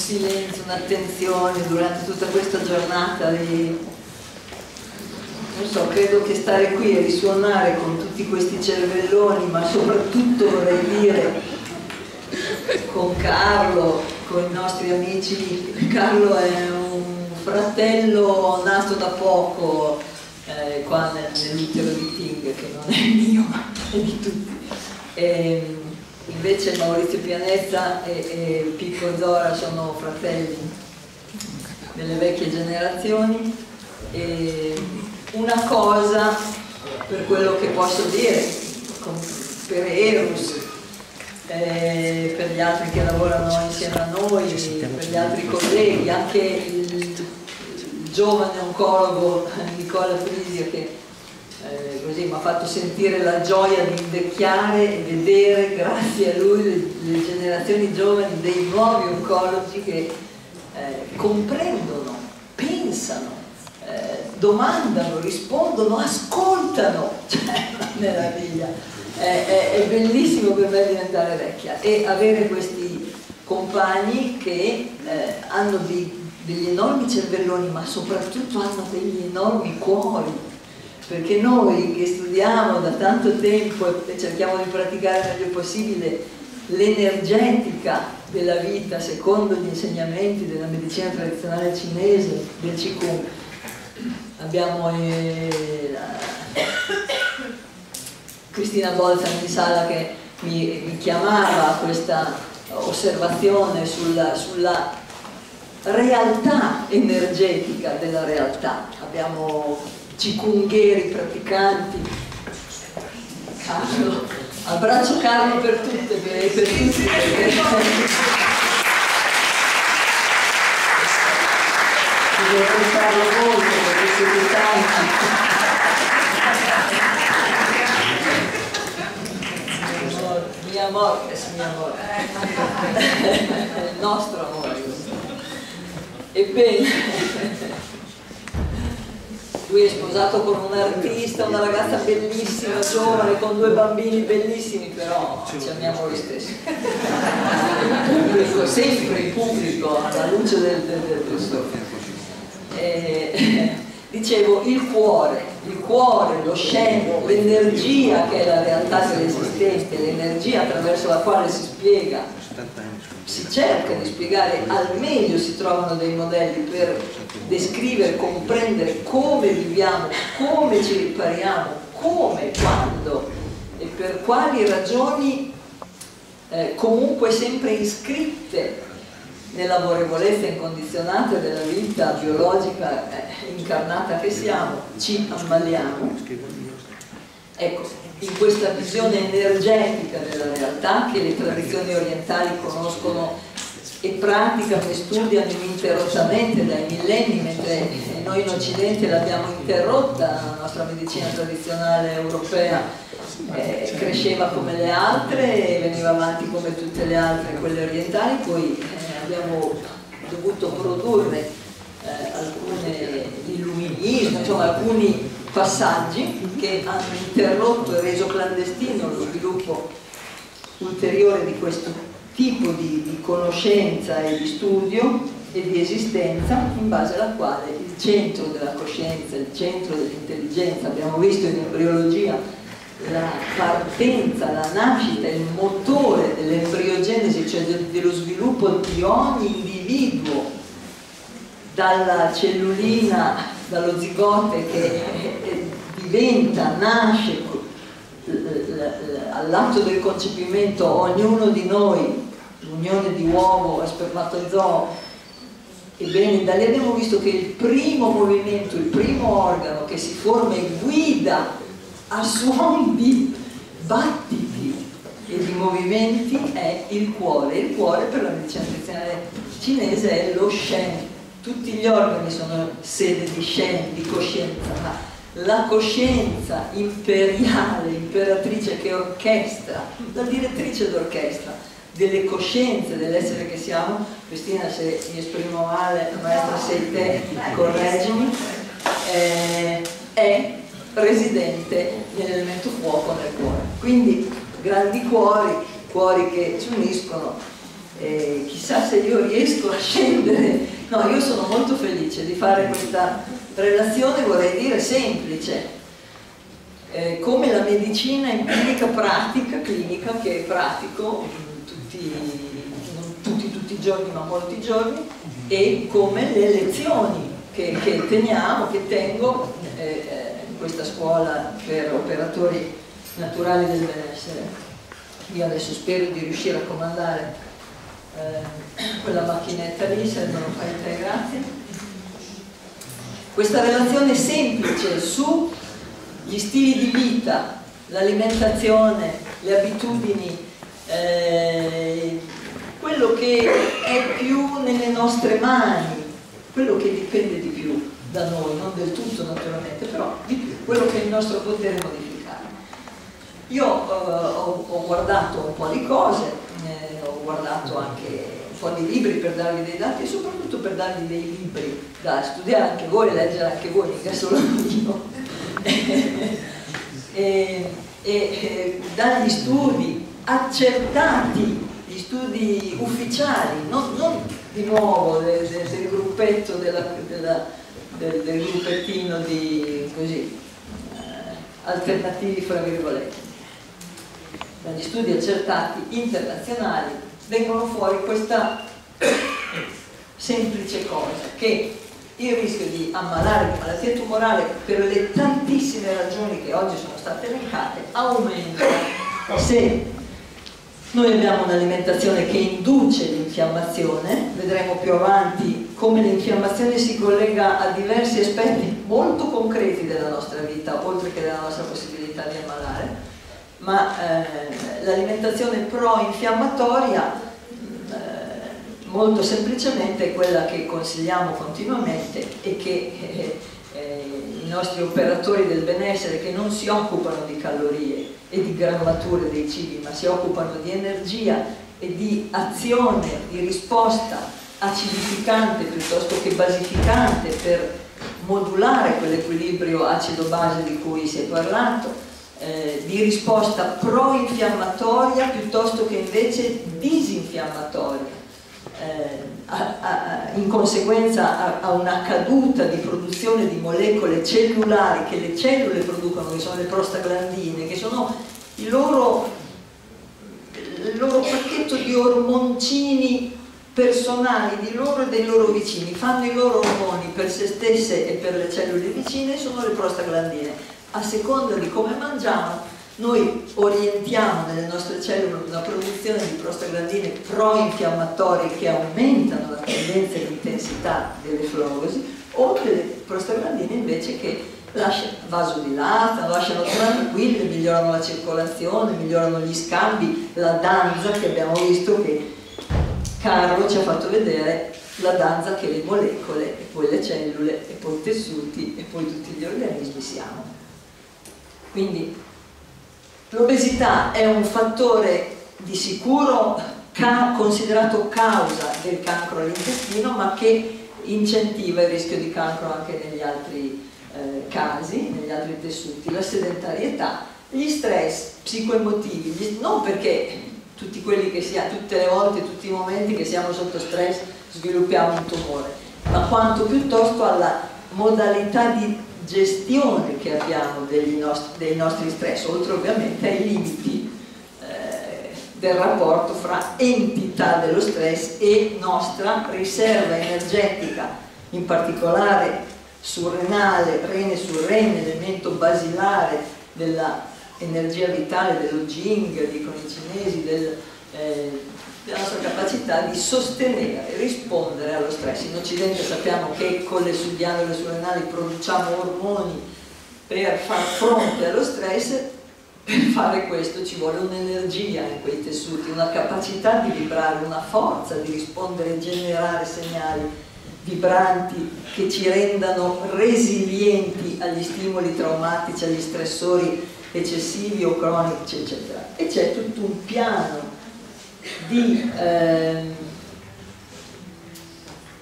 silenzio, un'attenzione durante tutta questa giornata di... non so, credo che stare qui e risuonare con tutti questi cervelloni, ma soprattutto vorrei dire con Carlo, con i nostri amici, Carlo è un fratello nato da poco eh, qua nell'utero di Ting, che non è mio, ma è di tutti. E, invece Maurizio Pianezza e, e Pippo Zora sono fratelli delle vecchie generazioni. E una cosa per quello che posso dire per Eros eh, per gli altri che lavorano insieme a noi per gli altri colleghi anche il, giovane oncologo Nicola Frisio che eh, così mi ha fatto sentire la gioia di invecchiare e vedere grazie a lui le, le generazioni giovani dei nuovi oncologi che eh, comprendono, pensano, eh, domandano, rispondono, ascoltano, cioè meraviglia, è, è, è bellissimo per me diventare vecchia e avere questi compagni che eh, hanno dei, degli enormi cervelloni ma soprattutto hanno degli enormi cuori perché noi che studiamo da tanto tempo e cerchiamo di praticare il meglio possibile l'energetica della vita secondo gli insegnamenti della medicina tradizionale cinese, del Qigong, abbiamo eh, Cristina Bolza in sala che mi, mi chiamava questa osservazione sulla, sulla realtà energetica della realtà. Abbiamo cikungheri praticanti. Carlo, abbraccio Carlo per tutte, per, per tutti. Devo farlo molto perché siete tanti. Mi amore, mio amore. Il nostro amore. Ebbene, lui è sposato con un artista, una ragazza bellissima, giovane, con due bambini bellissimi, però ci amiamo lo stesso. pubblico, sempre il pubblico, alla luce del, del, del, del eh, dicevo, il cuore, il cuore, lo scemo, l'energia che è la realtà dell'esistente, l'energia attraverso la quale si spiega si cerca di spiegare al meglio, si trovano dei modelli per descrivere, comprendere come viviamo, come ci ripariamo, come, quando e per quali ragioni eh, comunque sempre iscritte nell'amorevolezza incondizionata della vita biologica eh, incarnata che siamo, ci ammaliamo. Ecco, in questa visione energetica della realtà che le tradizioni orientali conoscono e praticano e studiano ininterrottamente dai millenni, mentre noi in Occidente l'abbiamo interrotta, la nostra medicina tradizionale europea eh, cresceva come le altre e veniva avanti come tutte le altre, quelle orientali, poi eh, abbiamo dovuto produrre eh, alcune illuminismo, insomma alcuni passaggi che hanno interrotto e reso clandestino lo sviluppo ulteriore di questo tipo di, di conoscenza e di studio e di esistenza in base alla quale il centro della coscienza, il centro dell'intelligenza, abbiamo visto in embriologia la partenza, la nascita, il motore dell'embriogenesi, cioè dello sviluppo di ogni individuo dalla cellulina dallo zigote che diventa, nasce all'atto del concepimento ognuno di noi, l'unione di uomo e spermatozoo, ebbene da lì abbiamo visto che il primo movimento, il primo organo che si forma e guida a suon di battiti e di movimenti è il cuore. Il cuore per la medicina tradizionale cinese è lo Shen, tutti gli organi sono sede di scienza, di coscienza, ma la coscienza imperiale, imperatrice che orchestra, la direttrice d'orchestra delle coscienze dell'essere che siamo, Cristina se mi esprimo male, maestra sei te, correggimi, eh, è residente nell'elemento fuoco nel cuore. Quindi grandi cuori, cuori che ci uniscono e chissà se io riesco a scendere. No, io sono molto felice di fare questa relazione, vorrei dire semplice, eh, come la medicina empirica pratica, clinica, che pratico tutti, non tutti, tutti i giorni, ma molti giorni, e come le lezioni che, che teniamo, che tengo eh, eh in questa scuola per operatori naturali del benessere. Io adesso spero di riuscire a comandare eh, quella macchinetta lì, se non lo fai te, grazie. Questa relazione semplice sugli stili di vita, l'alimentazione, le abitudini, eh, quello che è più nelle nostre mani, quello che dipende di più da noi, non del tutto naturalmente, però di più, quello che è il nostro potere modificare. Io eh, ho, ho, guardato un po' di cose, guardato anche un po' di libri per darvi dei dati e soprattutto per darvi dei libri da studiare anche voi, leggere anche voi, mica solo io. e, e, e dagli studi accertati, gli studi ufficiali, non, non di nuovo del, del, del gruppetto, della, della, del, del, gruppettino di così, eh, alternativi fra virgolette dagli studi accertati internazionali vengono fuori questa semplice cosa che il rischio di ammalare di malattia tumorale per le tantissime ragioni che oggi sono state elencate aumenta. Se noi abbiamo un'alimentazione che induce l'infiammazione, vedremo più avanti come l'infiammazione si collega a diversi aspetti molto concreti della nostra vita, oltre che della nostra possibilità di ammalare ma eh, l'alimentazione pro-infiammatoria eh, molto semplicemente è quella che consigliamo continuamente e che eh, eh, i nostri operatori del benessere che non si occupano di calorie e di grammature dei cibi ma si occupano di energia e di azione, di risposta acidificante piuttosto che basificante per modulare quell'equilibrio acido-base di cui si è parlato eh, di risposta pro-infiammatoria piuttosto che invece disinfiammatoria. Eh, a, a, in conseguenza a, a, una caduta di produzione di molecole cellulari che le cellule producono, che sono le prostaglandine, che sono il loro, il loro pacchetto di ormoncini personali di loro e dei loro vicini, fanno i loro ormoni per se stesse e per le cellule vicine, sono le prostaglandine a seconda di come mangiamo, noi orientiamo nelle nostre cellule una produzione di prostaglandine pro-infiammatorie che aumentano la tendenza e l'intensità delle fluorosi o delle prostaglandine invece che lasciano, vasodilatano, lasciano tranquille, migliorano la circolazione, migliorano gli scambi, la danza che abbiamo visto che Carlo ci ha fatto vedere la danza che le molecole e poi le cellule e poi i tessuti e poi tutti gli organismi siamo. Quindi l'obesità è un fattore di sicuro ca considerato causa del cancro all'intestino, ma che incentiva il rischio di cancro anche negli altri eh, casi, negli altri tessuti, la sedentarietà, gli stress psicoemotivi, gli, non perché tutti quelli che si ha, tutte le volte, tutti i momenti che siamo sotto stress sviluppiamo un tumore, ma quanto piuttosto alla modalità di gestione che abbiamo nostri, dei nostri stress, oltre ovviamente ai limiti eh, del rapporto fra entità dello stress e nostra riserva energetica, in particolare surrenale, rene surrene, elemento basilare dell'energia vitale, dello Jing, dicono i cinesi, del, eh, la nostra capacità di sostenere, rispondere allo stress. In Occidente sappiamo che con le ghiandole surrenali produciamo ormoni per far fronte allo stress, per fare questo ci vuole un'energia in quei tessuti, una capacità di vibrare, una forza di rispondere e generare segnali vibranti che ci rendano resilienti agli stimoli traumatici, agli stressori eccessivi o cronici, eccetera. E c'è tutto un piano di ehm,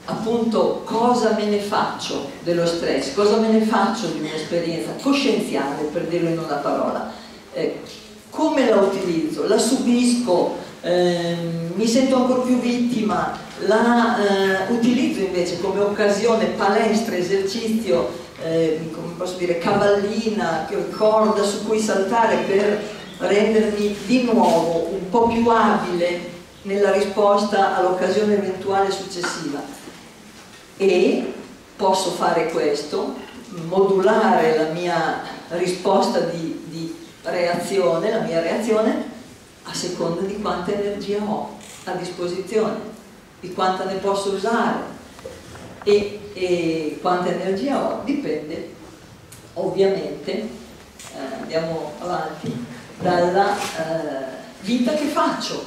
appunto cosa me ne faccio dello stress, cosa me ne faccio di un'esperienza coscienziale, per dirlo in una parola, eh, come la utilizzo, la subisco eh, mi sento ancora più vittima, la eh, utilizzo invece come occasione palestra, esercizio, eh, come posso dire, cavallina, corda su cui saltare per rendermi di nuovo un po' più abile nella risposta all'occasione eventuale successiva. E posso fare questo, modulare la mia risposta di, di reazione, la mia reazione, a seconda di quanta energia ho a disposizione, di quanta ne posso usare e, e quanta energia ho dipende ovviamente, eh, andiamo avanti, dalla eh, vita che faccio,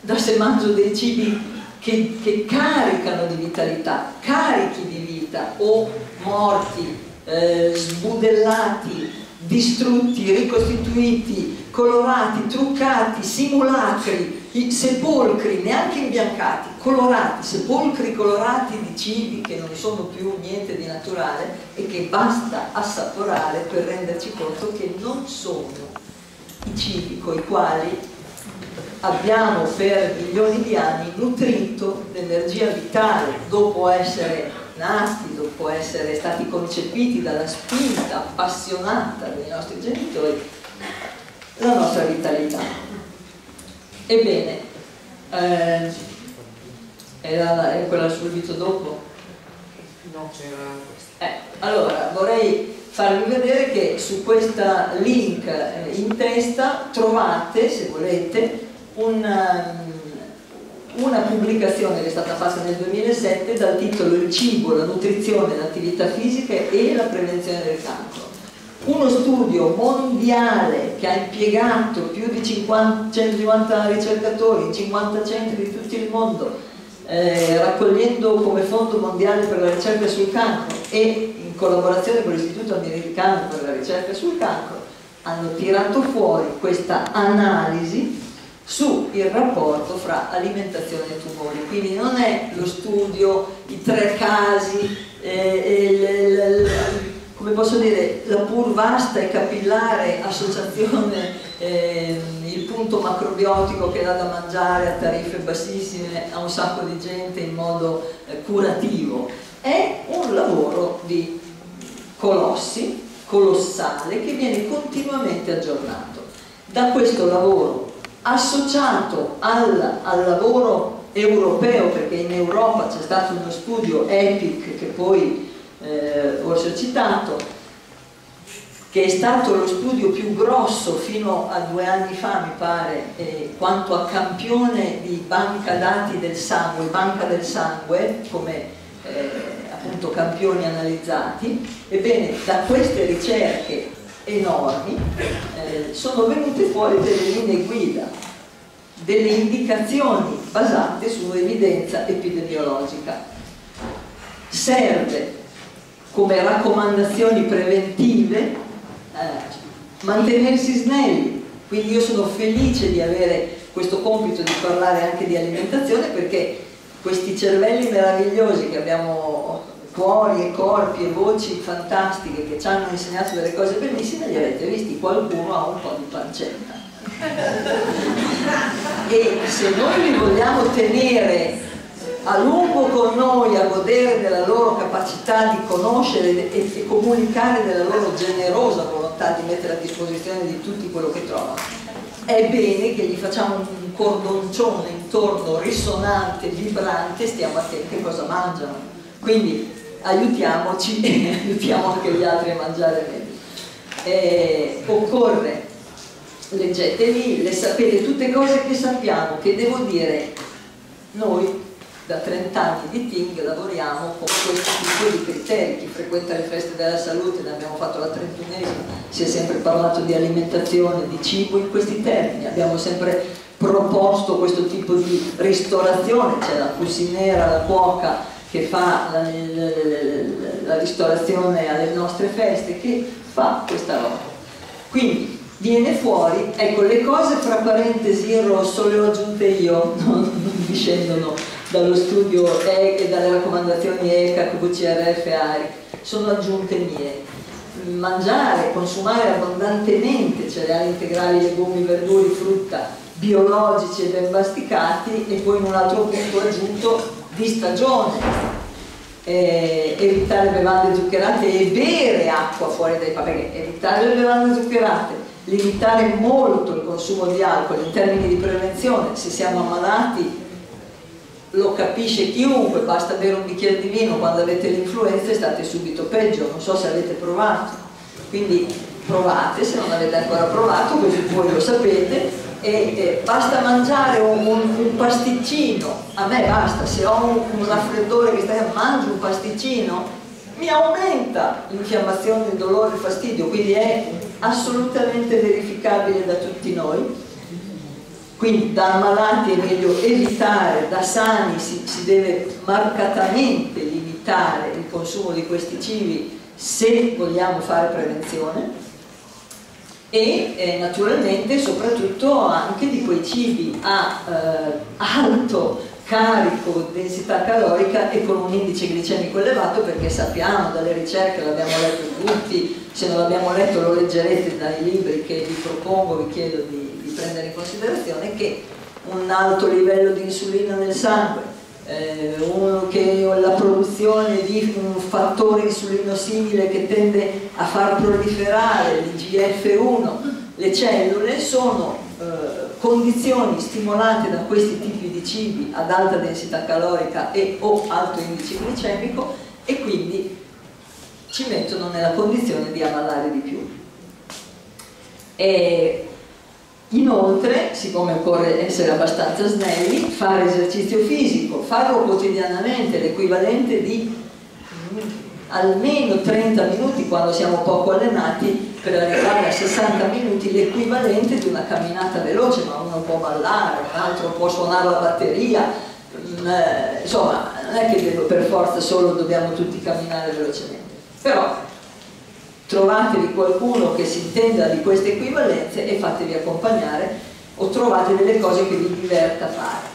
da se mangio dei cibi che, che, caricano di vitalità, carichi di vita o morti, eh, sbudellati, distrutti, ricostituiti, colorati, truccati, simulacri, sepolcri, neanche imbiancati, colorati, sepolcri colorati di cibi che non sono più niente di naturale e che basta assaporare per renderci conto che non sono i cibi con i quali abbiamo per milioni di anni nutrito l'energia vitale dopo essere nati, dopo essere stati concepiti dalla spinta appassionata dei nostri genitori, la nostra vitalità. Ebbene, eh, era, era quella subito dopo? No, c'era. Eh, allora, vorrei farvi vedere che su questa link eh, in testa trovate, se volete, un, um, una pubblicazione che è stata fatta nel 2007 dal titolo Il cibo, la nutrizione, l'attività fisica e la prevenzione del cancro. Uno studio mondiale che ha impiegato più di 50, 150 ricercatori in 50 centri di tutto il mondo, eh, raccogliendo come fondo mondiale per la ricerca sul cancro e collaborazione con l'Istituto Americano per la ricerca sul cancro, hanno tirato fuori questa analisi sul rapporto fra alimentazione e tumori. Quindi non è lo studio, i tre casi, eh, il, il, come posso dire, la pur vasta e capillare associazione, eh, il punto macrobiotico che dà da mangiare a tariffe bassissime a un sacco di gente in modo eh, curativo. È un lavoro di colossi, colossale, che viene continuamente aggiornato. Da questo lavoro associato al, al lavoro europeo, perché in Europa c'è stato uno studio EPIC che poi eh, ho citato, che è stato lo studio più grosso fino a due anni fa, mi pare, eh, quanto a campione di banca dati del sangue, banca del sangue, come eh, appunto campioni analizzati. Ebbene, da queste ricerche enormi, eh, sono venute fuori delle linee guida, delle indicazioni basate su evidenza epidemiologica. Serve come raccomandazioni preventive eh, mantenersi snelli, quindi io sono felice di avere questo compito di parlare anche di alimentazione perché questi cervelli meravigliosi che abbiamo cuori e corpi e voci fantastiche che ci hanno insegnato delle cose bellissime, li avete visti, qualcuno ha un po' di pancetta. e se noi li vogliamo tenere a lungo con noi a godere della loro capacità di conoscere e, comunicare della loro generosa volontà di mettere a disposizione di tutti quello che trovano, è bene che gli facciamo un cordoncione intorno risonante, vibrante, stiamo attenti a cosa mangiano. Quindi aiutiamoci e aiutiamo anche gli altri a mangiare meglio. Eh, occorre, leggete lì, le sapete tutte cose che sappiamo, che devo dire, noi da 30 anni di Ting lavoriamo con questo tipo di criteri, chi frequenta le feste della salute, ne abbiamo fatto la 31esima, si è sempre parlato di alimentazione, di cibo in questi termini, abbiamo sempre proposto questo tipo di ristorazione, c'è la cucinera, la cuoca, che fa la, la, la, ristorazione alle nostre feste, che fa questa roba. Quindi viene fuori, ecco le cose fra parentesi in rosso le ho aggiunte io, non, non discendono dallo studio e, e dalle raccomandazioni ECAC, VCRF, ARI, sono aggiunte mie. Mangiare, consumare abbondantemente cereali integrali, legumi, verduri, frutta biologici e ben masticati e poi in un altro punto aggiunto di stagione eh, evitare bevande zuccherate e bere acqua fuori dai perché evitare le bevande zuccherate limitare molto il consumo di alcol in termini di prevenzione se siamo ammalati lo capisce chiunque basta bere un bicchiere di vino quando avete l'influenza e state subito peggio non so se avete provato. Quindi provate se non avete ancora provato così voi lo sapete e, e basta mangiare un, un, pasticcino, a me basta, se ho un, un raffreddore che sta mangio un pasticcino, mi aumenta l'infiammazione, il dolore, il fastidio, quindi è assolutamente verificabile da tutti noi. Quindi da ammalati è meglio evitare, da sani si, si deve marcatamente limitare il consumo di questi cibi se vogliamo fare prevenzione e eh, naturalmente soprattutto anche di quei cibi a eh, alto carico, densità calorica e con un indice glicemico elevato perché sappiamo dalle ricerche, l'abbiamo letto tutti, se non l'abbiamo letto lo leggerete dai libri che vi propongo, vi chiedo di, di prendere in considerazione, che un alto livello di insulina nel sangue, eh, uno che la produzione di un fattore insulino simile che tende a far proliferare l'IGF-1, le cellule sono eh, condizioni stimolate da questi tipi di cibi ad alta densità calorica e o alto indice glicemico e quindi ci mettono nella condizione di ammalare di più. E Inoltre, siccome occorre essere abbastanza snelli, fare esercizio fisico, farlo quotidianamente, l'equivalente di almeno 30 minuti quando siamo poco allenati per arrivare a 60 minuti l'equivalente di una camminata veloce, ma uno può ballare, un altro può suonare la batteria, mm, eh, insomma non è che per forza solo dobbiamo tutti camminare velocemente. Però trovatevi qualcuno che si intenda di queste equivalenze e fatevi accompagnare o trovate delle cose che vi diverta fare.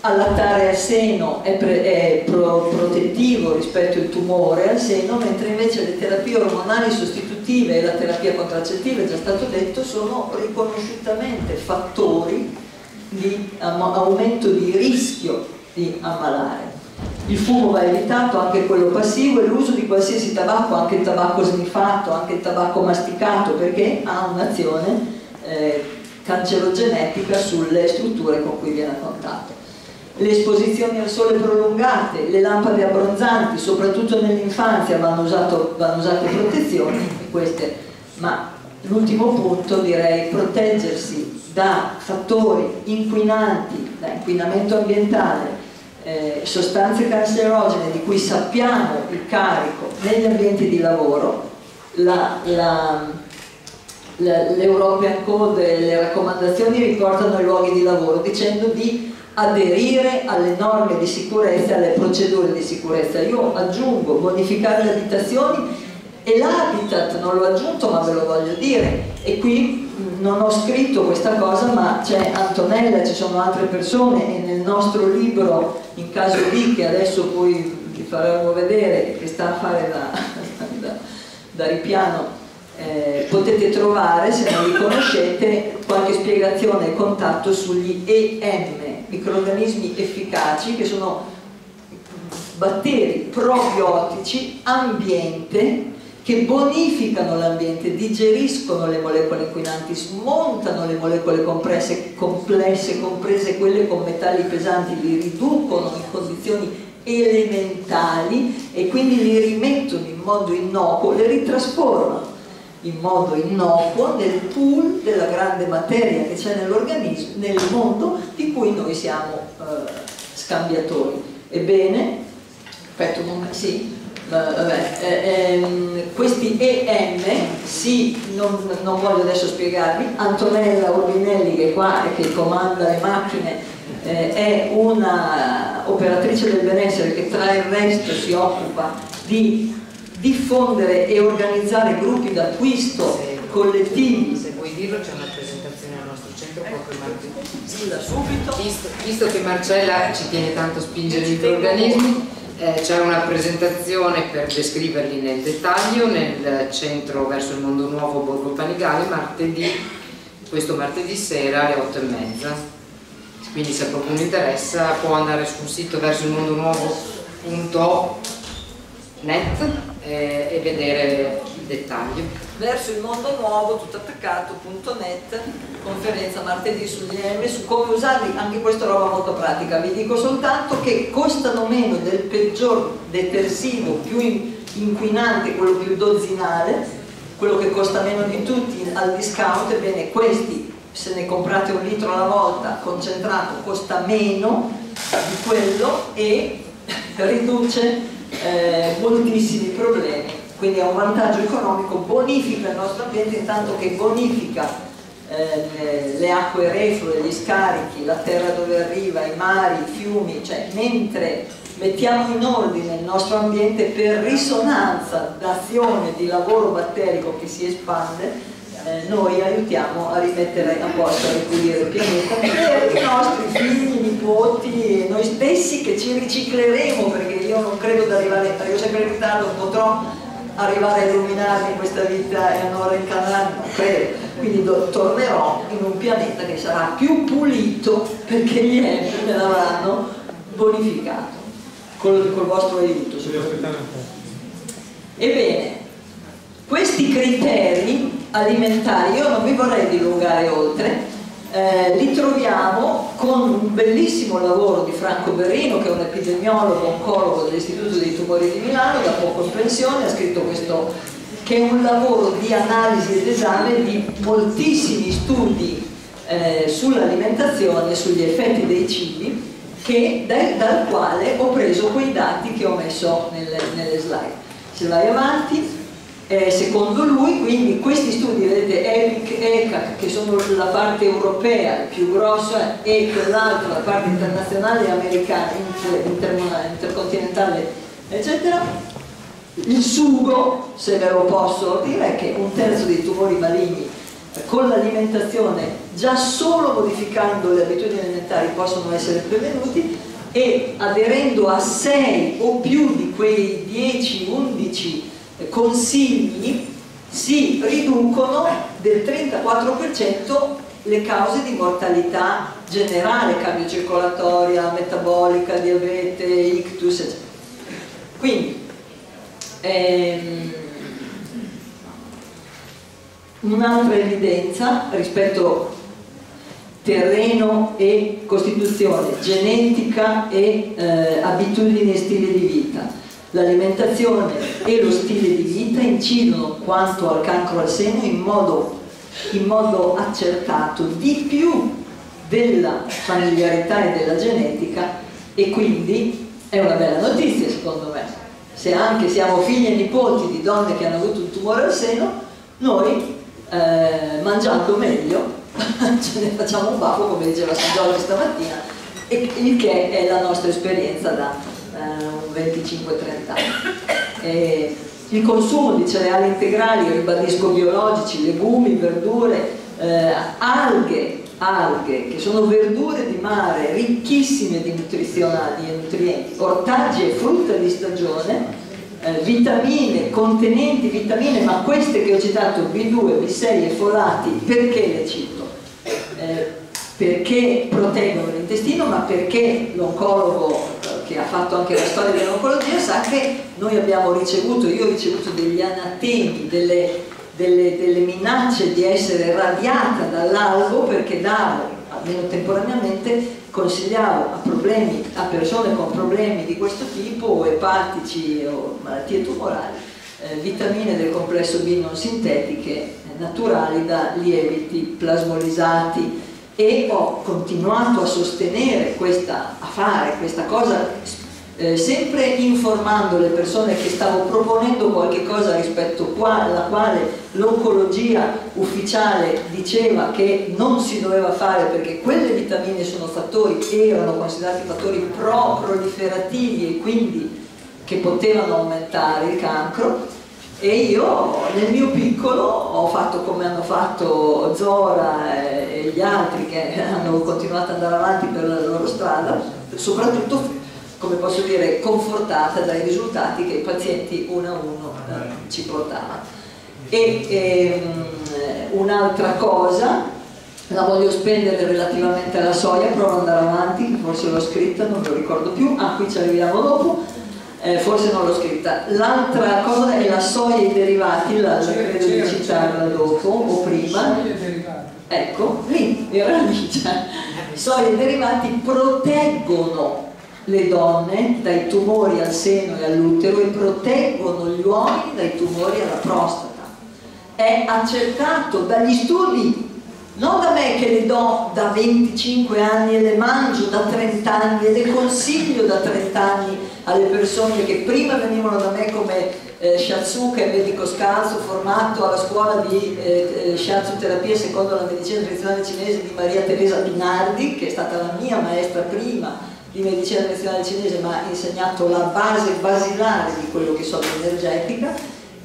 Allattare al seno è, è pro protettivo rispetto al tumore al seno, mentre invece le terapie ormonali sostitutive e la terapia contraccettiva, è già stato detto, sono riconosciutamente fattori di aumento di rischio di ammalare. Il fumo va evitato, anche quello passivo, e l'uso di qualsiasi tabacco, anche il tabacco sniffato, anche il tabacco masticato, perché ha un'azione eh, cancerogenetica sulle strutture con cui viene a contatto. Le esposizioni al sole prolungate, le lampade abbronzanti, soprattutto nell'infanzia vanno, vanno, usate protezioni, queste, ma l'ultimo punto direi proteggersi da fattori inquinanti, da inquinamento ambientale, eh, sostanze cancerogene di cui sappiamo il carico negli ambienti di lavoro, l'European Code e le raccomandazioni riportano i luoghi di lavoro dicendo di aderire alle norme di sicurezza e alle procedure di sicurezza. Io aggiungo bonificare le abitazioni e l'habitat non l'ho aggiunto ma ve lo voglio dire e qui non ho scritto questa cosa ma c'è Antonella, ci sono altre persone e nel nostro libro in caso di che adesso poi vi faremo vedere che sta a fare da, da, da ripiano eh, potete trovare se non li conoscete qualche spiegazione e contatto sugli EM microorganismi efficaci che sono batteri probiotici ambiente che bonificano l'ambiente, digeriscono le molecole inquinanti, smontano le molecole compresse, complesse, comprese quelle con metalli pesanti, li riducono in condizioni elementali e quindi li rimettono in modo innocuo, le ritrasformano in modo innocuo nel pool della grande materia che c'è nell'organismo, nel mondo di cui noi siamo eh, scambiatori. Ebbene, aspetta un momento, sì, vabbè, eh, ehm, questi EM, sì, non, non, voglio adesso spiegarvi, Antonella Urbinelli che è qua e che comanda le macchine eh, è una operatrice del benessere che tra il resto si occupa di diffondere e organizzare gruppi d'acquisto collettivi. Se vuoi dirlo c'è una presentazione al nostro centro proprio martedì. Sì, da subito. Visto, visto, che Marcella ci tiene tanto a spingere i microorganismi, eh, c'è una presentazione per descriverli nel dettaglio nel centro verso il mondo nuovo Borgo Panigale martedì questo martedì sera alle 8 e mezza. Quindi se qualcuno interessa può andare su un sito verso il mondo nuovo.net eh, e vedere il dettaglio. Verso il mondo nuovo, tutto attaccato.net, conferenza martedì sull'IM su come usarli, anche questa roba molto pratica. Vi dico soltanto che costano meno del peggior detersivo più inquinante, quello più dozzinale, quello che costa meno di tutti al discount, ebbene questi se ne comprate un litro alla volta concentrato costa meno di quello e riduce eh, moltissimi problemi quindi è un vantaggio economico bonifica il nostro ambiente intanto che bonifica eh, le, le, acque reflue, gli scarichi, la terra dove arriva, i mari, i fiumi cioè mentre mettiamo in ordine il nostro ambiente per risonanza d'azione di lavoro batterico che si espande, eh, noi aiutiamo a rimettere a posto, a ripulire il pianeta per i nostri figli, nipoti e noi stessi che ci ricicleremo perché io non credo di arrivare, io sempre in ritardo, non potrò arrivare a illuminarmi in questa vita e a non reincarnarmi, non credo, quindi tornerò in un pianeta che sarà più pulito perché gli enti me l'avranno bonificato col, col vostro aiuto. Ebbene, questi criteri alimentari, io non vi vorrei dilungare oltre, eh, li troviamo con un bellissimo lavoro di Franco Berrino che è un epidemiologo, oncologo dell'Istituto dei Tumori di Milano, da poco in pensione, ha scritto questo che è un lavoro di analisi ed esame di moltissimi studi eh, sull'alimentazione e sugli effetti dei cibi che, dal, dal, quale ho preso quei dati che ho messo nelle, nelle slide. Se vai avanti, eh, secondo lui, quindi questi studi, vedete, EPIC, ECAC, che sono la parte europea, più grosso, e quell'altro, la parte internazionale americana, inter, inter, intercontinentale, eccetera, il sugo, se ve lo posso dire, è che un terzo dei tumori maligni con l'alimentazione già solo modificando le abitudini alimentari possono essere prevenuti e aderendo a 6 o più di quei 10-11 consigli si riducono del 34% le cause di mortalità generale, cardiocircolatoria, metabolica, diabete, ictus, eccetera. Quindi, ehm, un'altra evidenza rispetto terreno e costituzione, genetica e eh, abitudini e stile di vita L'alimentazione e lo stile di vita incidono quanto al cancro al seno in modo, in modo accertato di più della familiarità e della genetica e quindi è una bella notizia secondo me. Se anche siamo figli e nipoti di donne che hanno avuto un tumore al seno, noi eh, mangiando meglio ce ne facciamo un baffo come diceva San Giorgio stamattina il che è la nostra esperienza da 25-30 anni. Il consumo di cereali integrali, ribadisco biologici, legumi, verdure, eh, alghe, alghe, che sono verdure di mare ricchissime di e nutrienti, ortaggi e frutta di stagione, eh, vitamine, contenenti vitamine, ma queste che ho citato, B2, B6 e folati, perché le cito? Eh, perché proteggono l'intestino, ma perché l'oncologo che ha fatto anche la storia dell'oncologia sa che noi abbiamo ricevuto, io ho ricevuto degli anatemi, delle, delle, delle minacce di essere radiata dall'albo perché davo, almeno temporaneamente, consigliavo a, problemi, a persone con problemi di questo tipo, o epatici o malattie tumorali, eh, vitamine del complesso B non sintetiche, naturali da lieviti plasmolizzati, e ho continuato a sostenere questa, a fare questa cosa eh, sempre informando le persone che stavo proponendo qualche cosa rispetto alla quale l'oncologia ufficiale diceva che non si doveva fare perché quelle vitamine sono fattori, erano considerati fattori pro-proliferativi e quindi che potevano aumentare il cancro e io nel mio piccolo ho fatto come hanno fatto Zora e gli altri che hanno continuato ad andare avanti per la loro strada, soprattutto come posso dire confortata dai risultati che i pazienti uno a uno eh, ci portavano. E ehm, un'altra cosa la voglio spendere relativamente alla soia, provo ad andare avanti, forse l'ho scritta, non lo ricordo più, ah qui ci arriviamo dopo, eh, forse non l'ho scritta. L'altra cosa è la soia e i derivati, la, la credo di citarla dopo o prima. Ecco, lì, era lì, cioè, soia e derivati proteggono le donne dai tumori al seno e all'utero e proteggono gli uomini dai tumori alla prostata. È accertato dagli studi non da me che le do da 25 anni e le mangio da 30 anni e le consiglio da 30 anni alle persone che prima venivano da me come eh, e medico scalzo formato alla scuola di eh, eh, terapia secondo la medicina tradizionale cinese di Maria Teresa Pinardi che è stata la mia maestra prima di medicina tradizionale cinese ma ha insegnato la base basilare di quello che so di energetica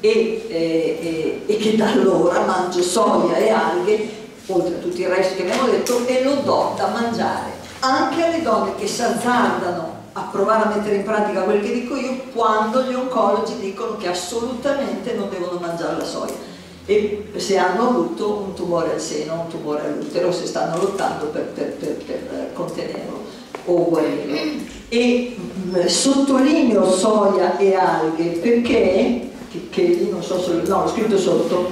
e, e, e, e che da allora mangio soia e alghe oltre a tutti i resti che abbiamo detto, e lo do da mangiare anche alle donne che si azzardano a provare a mettere in pratica quel che dico io quando gli oncologi dicono che assolutamente non devono mangiare la soia e se hanno avuto un tumore al seno, un tumore all'utero, se stanno lottando per, per, per, per contenerlo o guarirlo. E mh, mm, sottolineo soia e alghe perché, che, che non so se no, ho scritto sotto,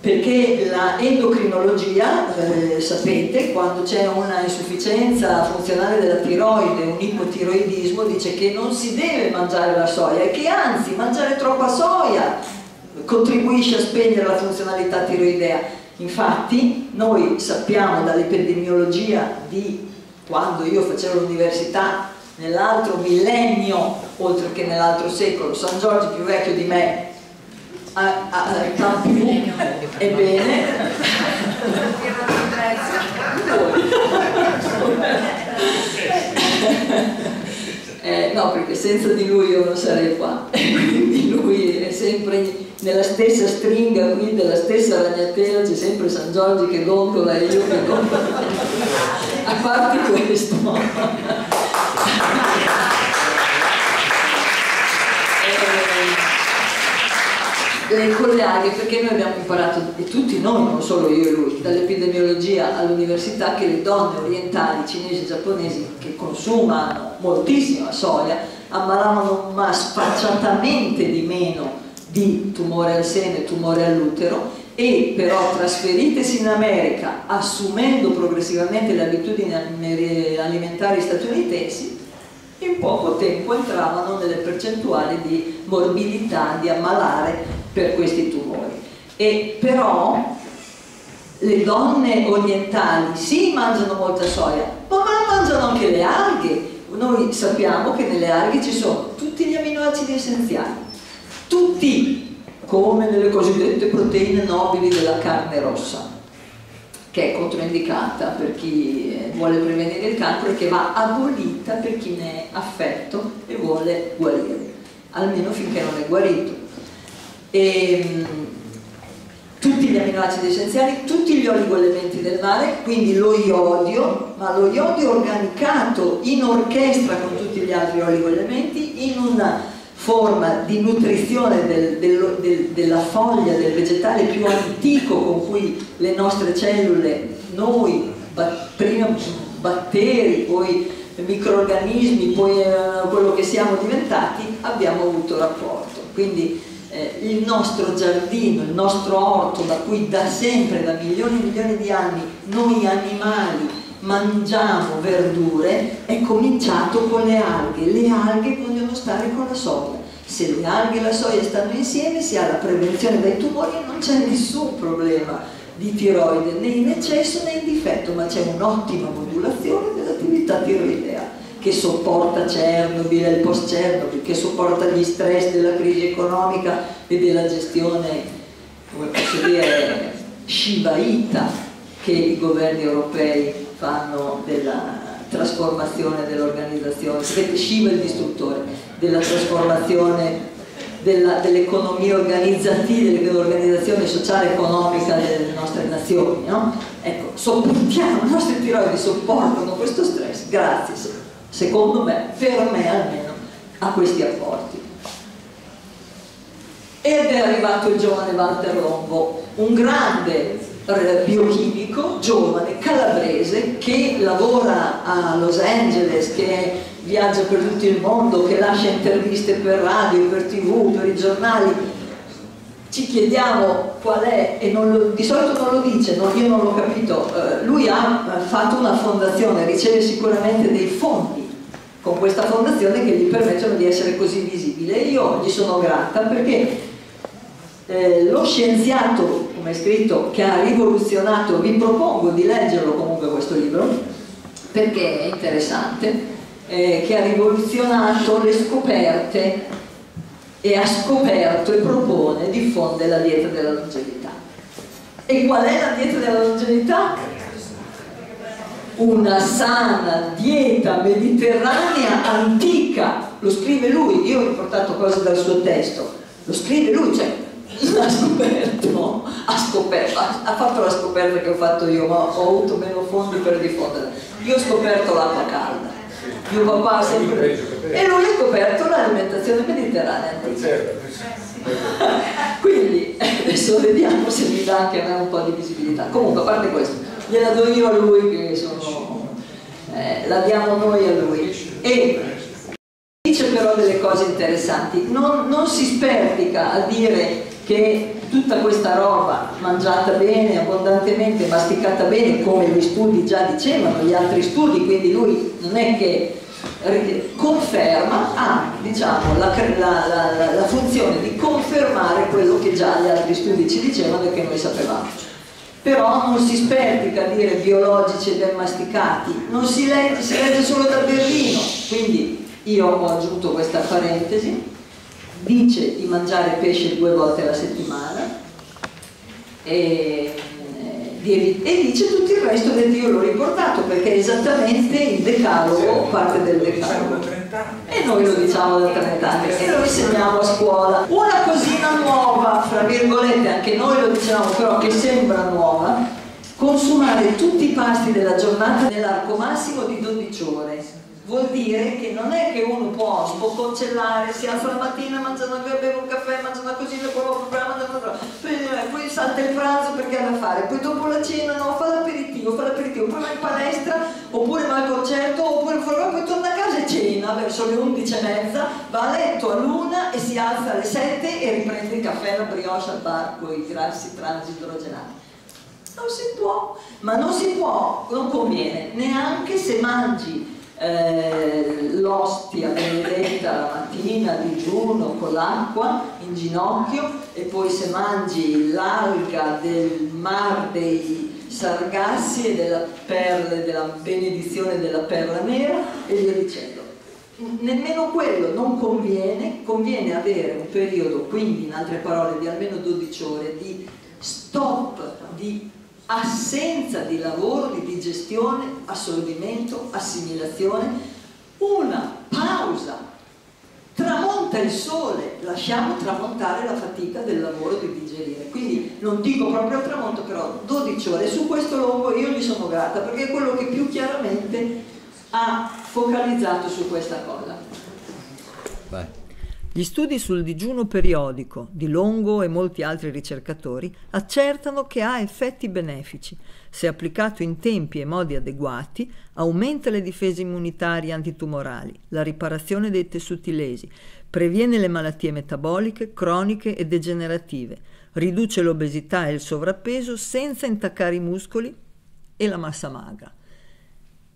perché la endocrinologia, eh, sapete, quando c'è una insufficienza funzionale della tiroide, un ipotiroidismo, dice che non si deve mangiare la soia e che anzi mangiare troppa soia contribuisce a spegnere la funzionalità tiroidea. Infatti noi sappiamo dall'epidemiologia di quando io facevo l'università nell'altro millennio, oltre che nell'altro secolo, San Giorgio più vecchio di me a, a, a ebbene. Eh, no perché senza di lui io non sarei qua. Quindi lui è sempre nella stessa stringa qui della stessa ragnatela c'è sempre San Giorgio che gondola e io che gondola a parte questo eh, con le alghe perché noi abbiamo imparato, e tutti noi, non solo io e lui, dall'epidemiologia all'università che le donne orientali, cinesi e giapponesi che consumano moltissima soia ammalavano ma sfacciatamente di meno di tumore al seno e tumore all'utero e però trasferitesi in America assumendo progressivamente le abitudini alimentari statunitensi in poco tempo entravano nelle percentuali di morbidità, di ammalare per questi tumori. E però le donne orientali sì mangiano molta soia, ma mangiano anche le alghe. Noi sappiamo che nelle alghe ci sono tutti gli aminoacidi essenziali, tutti, come nelle cosiddette proteine nobili della carne rossa, che è controindicata per chi eh, vuole prevenire il cancro e che va abolita per chi ne è affetto e vuole guarire, almeno finché non è guarito e, ehm, tutti gli aminoacidi essenziali, tutti gli oligoelementi del mare, quindi lo iodio, ma lo iodio organicato in orchestra con tutti gli altri oligoelementi in una forma di nutrizione del, del, del, della foglia del vegetale più antico con cui le nostre cellule, noi, prima batteri, poi microorganismi, poi eh, quello che siamo diventati, abbiamo avuto rapporto. Quindi eh, il nostro giardino, il nostro orto da cui da sempre, da milioni e milioni di anni, noi animali mangiamo verdure, è cominciato con le alghe. Le alghe vogliono stare con la soia. Se le alghe e la soia stanno insieme si ha la prevenzione dai tumori e non c'è nessun problema di tiroide né in eccesso né in difetto, ma c'è un'ottima modulazione dell'attività tiroidea che sopporta Chernobyl e il post Chernobyl, che sopporta gli stress della crisi economica e della gestione, come posso dire, shivaita che i governi europei fanno della trasformazione dell'organizzazione, sapete Shiva è il distruttore, della trasformazione dell'economia dell organizzativa, dell'organizzazione sociale e economica delle nostre nazioni. No? Ecco, sopportiamo, i nostri tiroidi sopportano questo stress, grazie secondo me, per me almeno, a questi apporti. Ed è arrivato il giovane Walter Longo, un grande biochimico, giovane, calabrese, che lavora a Los Angeles, che viaggia per tutto il mondo, che lascia interviste per radio, per tv, per i giornali. Ci chiediamo qual è, e lo, di solito non lo dice, no, io non l'ho capito, eh, lui ha fatto una fondazione, riceve sicuramente dei fondi con questa fondazione che gli permettono di essere così visibile. Io gli sono grata perché eh, lo scienziato, come è scritto, che ha rivoluzionato, vi propongo di leggerlo comunque questo libro, perché è interessante, eh, che ha rivoluzionato le scoperte e ha scoperto e propone, diffonde la dieta della longevità. E qual è la dieta della longevità? Una sana dieta mediterranea antica, lo scrive lui, io ho riportato cose dal suo testo, lo scrive lui, cioè ha scoperto, ha, scoperto ha, fatto la scoperta che ho fatto io, ma ho avuto meno fondi per diffondere. Io ho scoperto l'acqua calda, mio papà ha sempre... E lui ha scoperto l'alimentazione mediterranea. Certo, Quindi adesso vediamo se mi dà anche a me un po' di visibilità. Comunque, a parte questo, gliela do io a lui che sono... Eh, la diamo noi a lui. E dice però delle cose interessanti, non, non si spertica a dire che tutta questa roba mangiata bene, abbondantemente, masticata bene, come gli studi già dicevano, gli altri studi, quindi lui non è che conferma, ha diciamo, la, la, la, la, funzione di confermare quello che già gli altri studi ci dicevano e che noi sapevamo. Però non si spertica a dire biologici e ben masticati, non si legge, si legge solo da Berlino, quindi io ho aggiunto questa parentesi dice di mangiare pesce due volte alla settimana e, e dice tutto il resto del Dio l'ho riportato perché è esattamente il decalogo, parte del decalogo. E noi lo diciamo da 30 anni e lo insegniamo a scuola. Una cosina nuova, fra virgolette, anche noi lo diciamo però che sembra nuova, consumare tutti i pasti della giornata nell'arco massimo di 12 ore vuol dire che non è che uno può sbocconcellare, si alza la mattina, mangia una, beve un caffè, mangia una cosina, poi va programma, poi, poi salta il pranzo perché ha da fare, poi dopo la cena no, fa l'aperitivo, fa l'aperitivo, poi va in palestra, oppure va al concerto, oppure poi torna a casa e cena verso le 11 e mezza, va a letto all'una e si alza alle 7 e riprende il caffè, la brioche al bar con i grassi trans idrogenati. Non si può, ma non si può, non conviene, neanche se mangi eh, l'ostia benedetta la mattina digiuno con l'acqua in ginocchio e poi se mangi l'alga del mar dei sargassi e della perla, della benedizione della perla nera e via dicendo. Nemmeno quello non conviene, conviene avere un periodo, quindi in altre parole di almeno 12 ore di stop, di assenza di lavoro, di digestione, assorbimento, assimilazione, una pausa. Tramonta il sole, lasciamo tramontare la fatica del lavoro di digerire. Quindi non dico proprio al tramonto, però 12 ore. Su questo longo io gli sono grata perché è quello che più chiaramente ha focalizzato su questa cosa. Vai. Gli studi sul digiuno periodico di Longo e molti altri ricercatori accertano che ha effetti benefici. Se applicato in tempi e modi adeguati, aumenta le difese immunitarie antitumorali, la riparazione dei tessuti lesi, previene le malattie metaboliche, croniche e degenerative, riduce l'obesità e il sovrappeso senza intaccare i muscoli e la massa magra.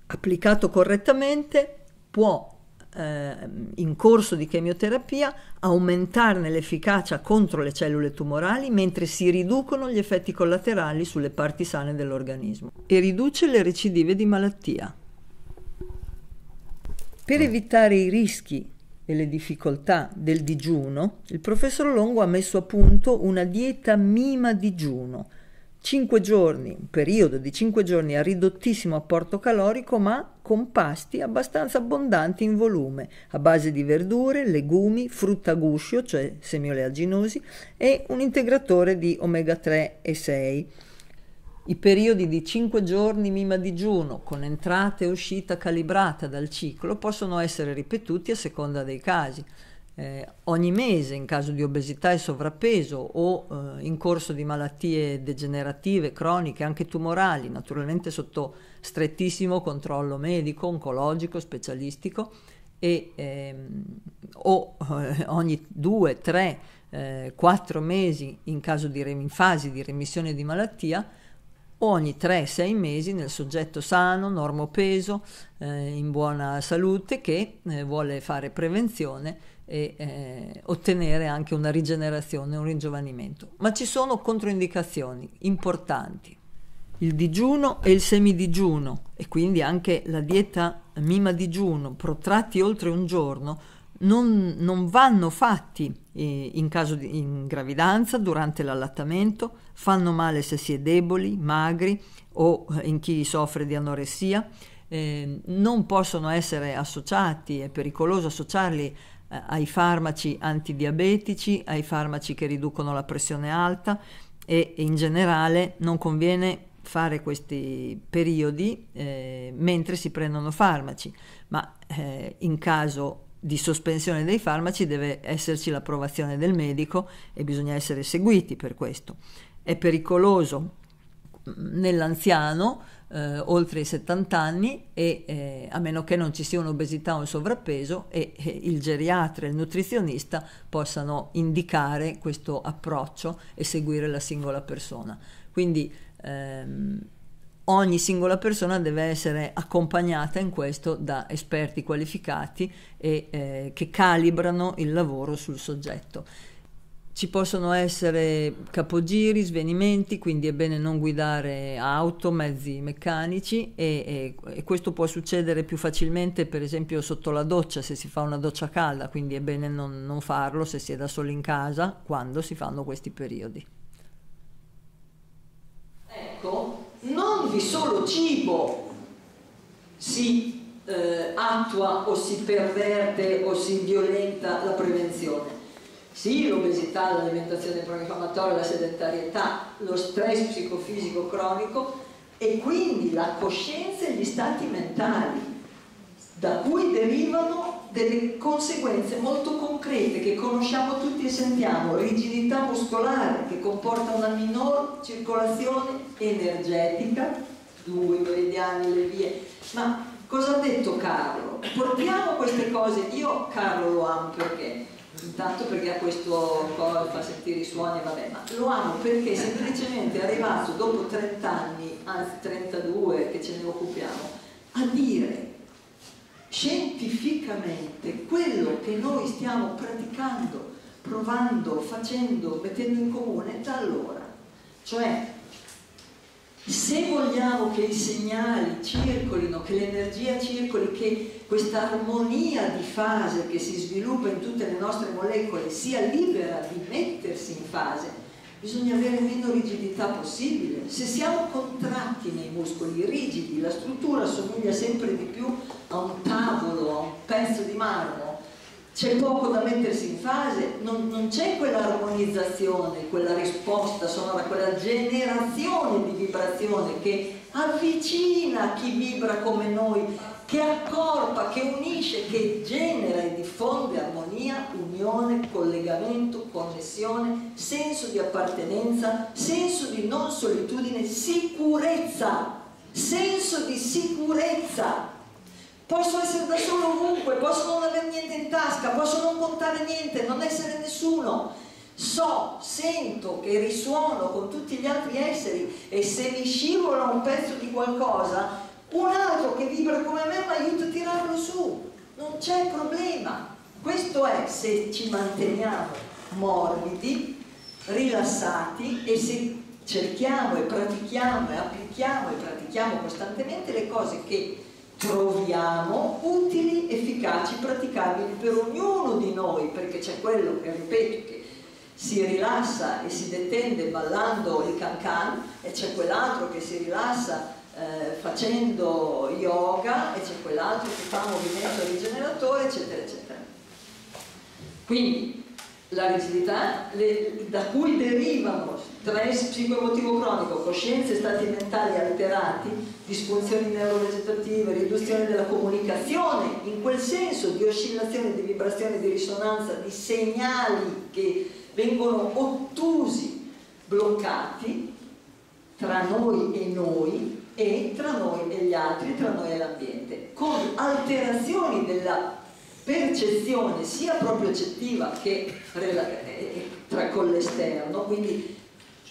Applicato correttamente può eh, in corso di chemioterapia aumentarne l'efficacia contro le cellule tumorali mentre si riducono gli effetti collaterali sulle parti sane dell'organismo e riduce le recidive di malattia. Per evitare i rischi e le difficoltà del digiuno, il professor Longo ha messo a punto una dieta mima digiuno, 5 giorni, un periodo di 5 giorni a ridottissimo apporto calorico, ma con pasti abbastanza abbondanti in volume, a base di verdure, legumi, frutta a guscio, cioè semi oleaginosi, e un integratore di omega 3 e 6. I periodi di 5 giorni mima digiuno con entrata e uscita calibrata dal ciclo possono essere ripetuti a seconda dei casi. Eh, ogni mese in caso di obesità e sovrappeso o eh, in corso di malattie degenerative, croniche, anche tumorali, naturalmente sotto strettissimo controllo medico, oncologico, specialistico e ehm, o eh, ogni due, tre, eh, quattro mesi in caso di in fasi di remissione di malattia ogni 3-6 mesi nel soggetto sano, normopeso, eh, in buona salute che eh, vuole fare prevenzione e eh, ottenere anche una rigenerazione, un ringiovanimento. Ma ci sono controindicazioni importanti. Il digiuno e il semidigiuno e quindi anche la dieta mima digiuno protratti oltre un giorno non, non vanno fatti eh, in caso di in gravidanza, durante l'allattamento, fanno male se si è deboli, magri o eh, in chi soffre di anoressia, eh, non possono essere associati, è pericoloso associarli eh, ai farmaci antidiabetici, ai farmaci che riducono la pressione alta e in generale non conviene fare questi periodi eh, mentre si prendono farmaci, ma eh, in caso di sospensione dei farmaci deve esserci l'approvazione del medico e bisogna essere seguiti per questo. È pericoloso nell'anziano eh, oltre i 70 anni e eh, a meno che non ci sia un'obesità o un sovrappeso e, e il geriatra e il nutrizionista possano indicare questo approccio e seguire la singola persona. Quindi ehm, ogni singola persona deve essere accompagnata in questo da esperti qualificati e eh, che calibrano il lavoro sul soggetto. Ci possono essere capogiri, svenimenti, quindi è bene non guidare auto, mezzi meccanici e, e, e, questo può succedere più facilmente per esempio sotto la doccia se si fa una doccia calda, quindi è bene non, non farlo se si è da solo in casa quando si fanno questi periodi. Ecco, non di solo cibo si eh, attua o si perverte o si violenta la prevenzione. Sì, l'obesità, l'alimentazione pro-infiammatoria, la sedentarietà, lo stress psicofisico cronico e quindi la coscienza e gli stati mentali da cui derivano delle conseguenze molto concrete che conosciamo tutti e sentiamo, rigidità muscolare che comporta una minor circolazione energetica, due meridiani, le vie, ma cosa ha detto Carlo? Portiamo queste cose, io Carlo lo amo perché? Intanto perché ha questo coro, fa sentire i suoni, vabbè, ma lo amo perché semplicemente è arrivato dopo 30 anni, anzi 32 che ce ne occupiamo, a dire scientificamente quello che noi stiamo praticando, provando, facendo, mettendo in comune da allora. Cioè, se vogliamo che i segnali circolino, che l'energia circoli, che questa armonia di fase che si sviluppa in tutte le nostre molecole sia libera di mettersi in fase, bisogna avere meno rigidità possibile. Se siamo contratti nei muscoli, rigidi, la struttura somiglia sempre di più a un tavolo, a un pezzo di marmo, c'è poco da mettersi in fase, non, non c'è quell'armonizzazione, quella risposta sonora, quella generazione di vibrazione che avvicina chi vibra come noi che accorpa, che unisce, che genera e diffonde armonia, unione, collegamento, connessione, senso di appartenenza, senso di non solitudine, sicurezza, senso di sicurezza. Posso essere da solo ovunque, posso non avere niente in tasca, posso non contare niente, non essere nessuno. So, sento che risuono con tutti gli altri esseri e se mi scivola un pezzo di qualcosa un altro che vibra come me mi aiuta a tirarlo su, non c'è problema. Questo è se ci manteniamo morbidi, rilassati e se cerchiamo e pratichiamo e applichiamo e pratichiamo costantemente le cose che troviamo utili, efficaci, praticabili per ognuno di noi, perché c'è quello che, ripeto, che si rilassa e si detende ballando il can-can e c'è quell'altro che si rilassa eh, facendo yoga e c'è quell'altro che fa movimento rigeneratore, eccetera, eccetera. Quindi la rigidità le, da cui derivano stress psicoemotivo cronico, coscienze, stati mentali alterati, disfunzioni neurovegetative, riduzione della comunicazione, in quel senso di oscillazione, di vibrazione, di risonanza, di segnali che vengono ottusi, bloccati tra noi e noi e tra noi e gli altri, tra noi e l'ambiente, con alterazioni della percezione sia propriocettiva che eh, tra con l'esterno, quindi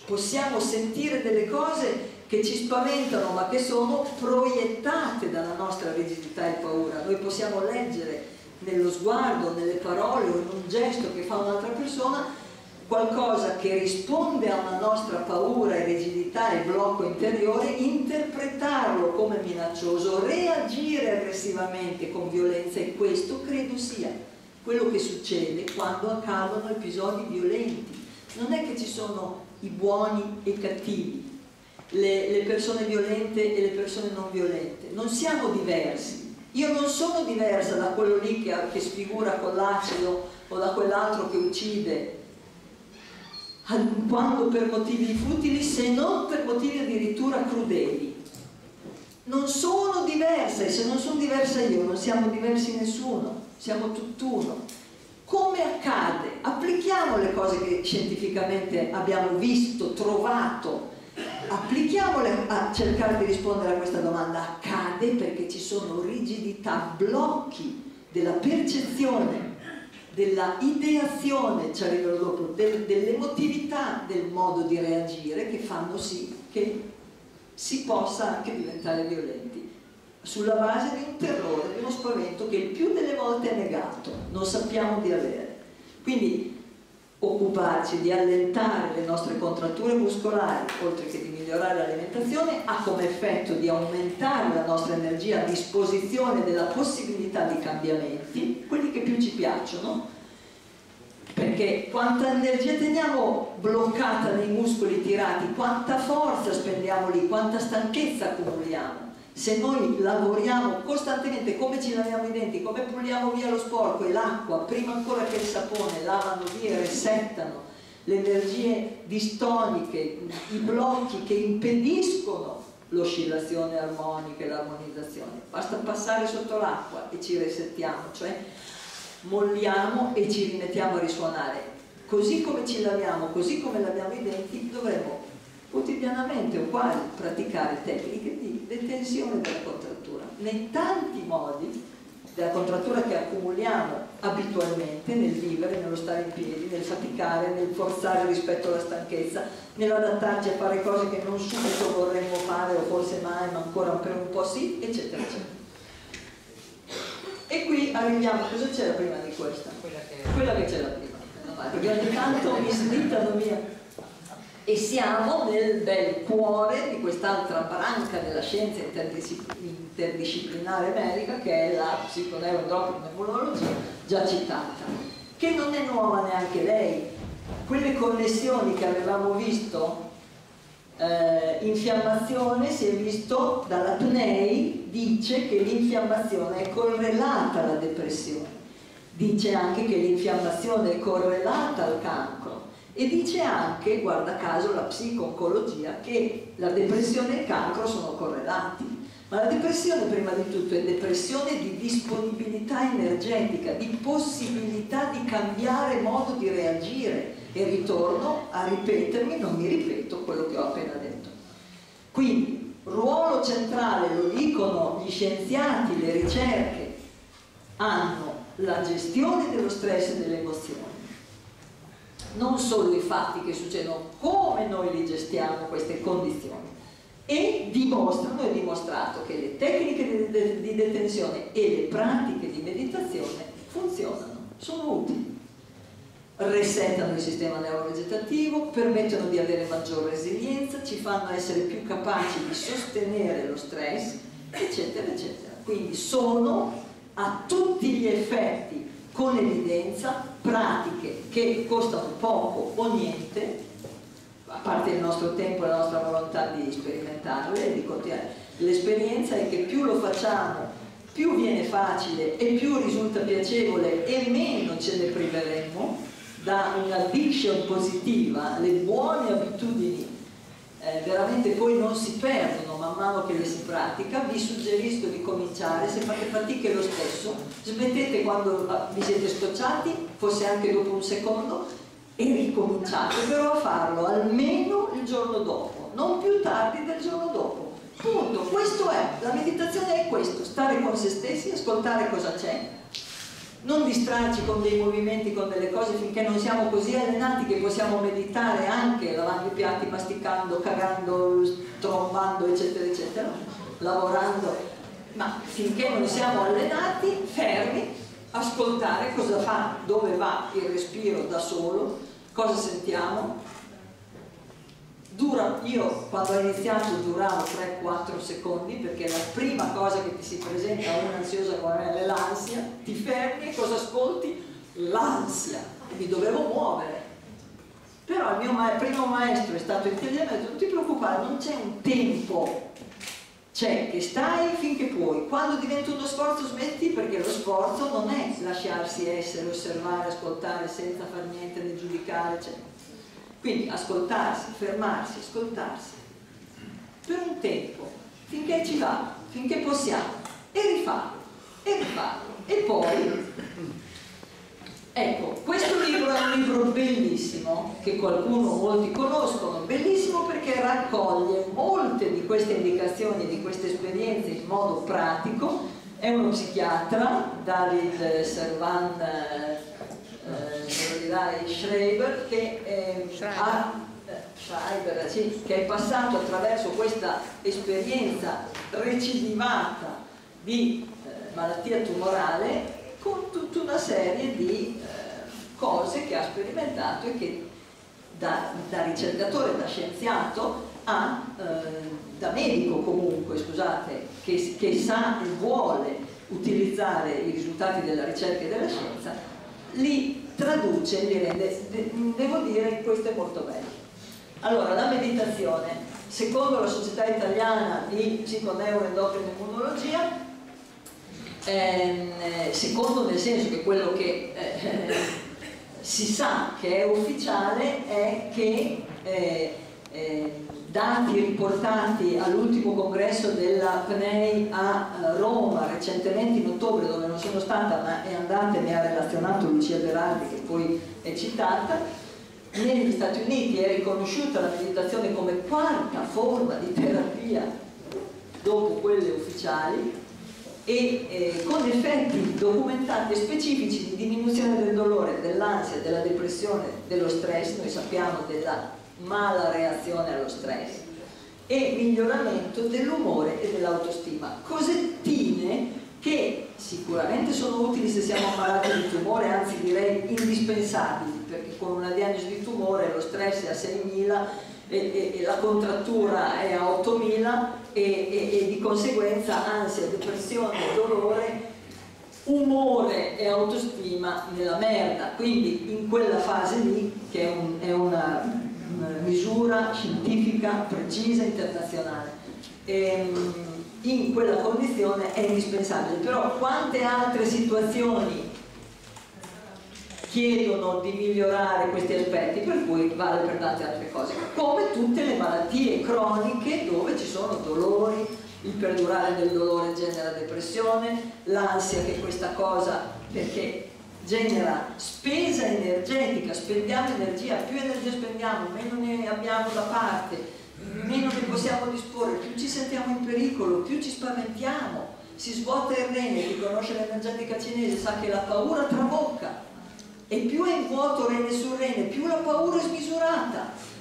possiamo sentire delle cose che ci spaventano ma che sono proiettate dalla nostra rigidità e paura. Noi possiamo leggere nello sguardo, nelle parole o in un gesto che fa un'altra persona qualcosa che risponde a una nostra paura e rigidità e blocco interiore, interpretarlo come minaccioso, reagire aggressivamente con violenza e questo credo sia quello che succede quando accadono episodi violenti. Non è che ci sono i buoni e i cattivi, le, le persone violente e le persone non violente, non siamo diversi. Io non sono diversa da quello lì che, che sfigura con l'acido o da quell'altro che uccide quando per motivi futili se non per motivi addirittura crudeli. Non sono diversa e se non sono diversa io non siamo diversi nessuno, siamo tutt'uno. Come accade? Applichiamo le cose che scientificamente abbiamo visto, trovato, applichiamole a cercare di rispondere a questa domanda. Accade perché ci sono rigidità, blocchi della percezione della ideazione, ci arriverò dopo, del, dell'emotività del modo di reagire che fanno sì che si possa anche diventare violenti sulla base di un terrore, di uno spavento che il più delle volte è negato, non sappiamo di avere. Quindi occuparci di allentare le nostre contratture muscolari, oltre che di migliorare l'alimentazione, ha come effetto di aumentare la nostra energia a disposizione della possibilità di cambiamenti, quelli che più ci piacciono, perché quanta energia teniamo bloccata nei muscoli tirati, quanta forza spendiamo lì, quanta stanchezza accumuliamo se noi lavoriamo costantemente come ci laviamo i denti, come puliamo via lo sporco e l'acqua, prima ancora che il sapone, lavano via e resettano le energie distoniche, i blocchi che impediscono l'oscillazione armonica e l'armonizzazione. Basta passare sotto l'acqua e ci resettiamo, cioè molliamo e ci rimettiamo a risuonare. Così come ci laviamo, così come laviamo i denti, dovremmo quotidianamente o quasi praticare tecniche detenzione della contrattura nei tanti modi della contrattura che accumuliamo abitualmente nel vivere, nello stare in piedi, nel faticare, nel forzare rispetto alla stanchezza, nell'adattarci a fare cose che non subito vorremmo fare o forse mai, ma ancora per un po' sì, eccetera, eccetera. E qui arriviamo, cosa c'era prima di questa? Quella che c'era prima, perché ogni tanto mi slittano via e siamo nel bel cuore di quest'altra branca della scienza interdisciplinare medica che è la psiconeuroendocrinopneumologia già citata, che non è nuova neanche lei. Quelle connessioni che avevamo visto, eh, infiammazione, si è visto dalla PNEI, dice che l'infiammazione è correlata alla depressione, dice anche che l'infiammazione è correlata al cancro e dice anche, guarda caso, la psico-oncologia che la depressione e il cancro sono correlati. Ma la depressione prima di tutto è depressione di disponibilità energetica, di possibilità di cambiare modo di reagire e ritorno a ripetermi, non mi ripeto quello che ho appena detto. Quindi, ruolo centrale, lo dicono gli scienziati, le ricerche, hanno la gestione dello stress e delle emozioni non solo i fatti che succedono, come noi li gestiamo queste condizioni e dimostrano e dimostrato che le tecniche di, di detenzione e le pratiche di meditazione funzionano, sono utili resettano il sistema neurovegetativo, permettono di avere maggior resilienza, ci fanno essere più capaci di sostenere lo stress, eccetera, eccetera. Quindi sono a tutti gli effetti con evidenza pratiche che costano poco o niente, a parte il nostro tempo e la nostra volontà di sperimentarle e di continuare. L'esperienza è che più lo facciamo, più viene facile e più risulta piacevole e meno ce ne priveremo da un'addiction positiva, le buone abitudini eh, veramente poi non si perdono man mano che le si pratica, vi suggerisco di cominciare, se fate fatiche lo stesso, smettete quando ah, vi siete scocciati, forse anche dopo un secondo, e ricominciate però a farlo almeno il giorno dopo, non più tardi del giorno dopo. Punto, questo è, la meditazione è questo, stare con se stessi, ascoltare cosa c'è, non distrarci con dei movimenti, con delle cose finché non siamo così allenati che possiamo meditare anche lavando i piatti, masticando, cagando, trombando, eccetera, eccetera, lavorando, ma finché non siamo allenati, fermi, ascoltare cosa fa, dove va il respiro da solo, cosa sentiamo, dura, io quando ho iniziato duravo 3-4 secondi perché la prima cosa che ti si presenta a un'ansiosa come me è l'ansia, ti fermi e cosa ascolti? L'ansia, mi dovevo muovere. Però il mio ma primo maestro è stato intelligente e ha detto non ti preoccupare, non c'è un tempo, c'è che stai finché puoi, quando diventa uno sforzo smetti perché lo sforzo non è lasciarsi essere, osservare, ascoltare senza far niente né giudicare, eccetera quindi ascoltarsi, fermarsi, ascoltarsi per un tempo, finché ci va, finché possiamo, e rifarlo, e rifarlo. E poi, ecco, questo libro è un libro bellissimo, che qualcuno, molti conoscono, bellissimo perché raccoglie molte di queste indicazioni, di queste esperienze in modo pratico. È uno psichiatra, David Servan Eli Schreiber che, eh, ha, eh, Schreiber, sì, che è passato attraverso questa esperienza recidivata di eh, malattia tumorale con tutta una serie di eh, cose che ha sperimentato e che da, da ricercatore, da scienziato, ha, eh, da medico comunque, scusate, che, che sa e vuole utilizzare i risultati della ricerca e della scienza, li traduce, li rende, devo dire che questo è molto bello. Allora, la meditazione, secondo la Società Italiana di Psiconeuroendocrina Immunologia, ehm, secondo nel senso che quello che eh, si sa che è ufficiale è che eh, eh, dati riportati all'ultimo congresso della PNEI a eh, Roma recentemente in ottobre dove non sono stata ma è andata e mi ha relazionato Lucia Berardi che poi è citata negli Stati Uniti è riconosciuta la meditazione come quarta forma di terapia dopo quelle ufficiali e eh, con effetti documentati e specifici di diminuzione del dolore, dell'ansia, della depressione, dello stress, noi sappiamo della mala reazione allo stress e miglioramento dell'umore e dell'autostima. Cosettine che sicuramente sono utili se siamo ammalati di tumore, anzi direi indispensabili, perché con una diagnosi di tumore lo stress è a 6.000 e, e, e, la contrattura è a 8.000 e, e, di conseguenza ansia, depressione, dolore, umore e autostima nella merda. Quindi in quella fase lì, che è, un, è una misura scientifica precisa internazionale. E, ehm, in quella condizione è indispensabile, però quante altre situazioni chiedono di migliorare questi aspetti, per cui vale per tante altre cose, come tutte le malattie croniche dove ci sono dolori, il perdurare del dolore genera depressione, l'ansia che questa cosa, perché genera spesa energetica, spendiamo energia, più energia spendiamo, meno ne abbiamo da parte, meno ne possiamo disporre, più ci sentiamo in pericolo, più ci spaventiamo, si svuota il rene, chi conosce l'energetica cinese sa che la paura trabocca e più è in vuoto rene su rene, più la paura è smisurata.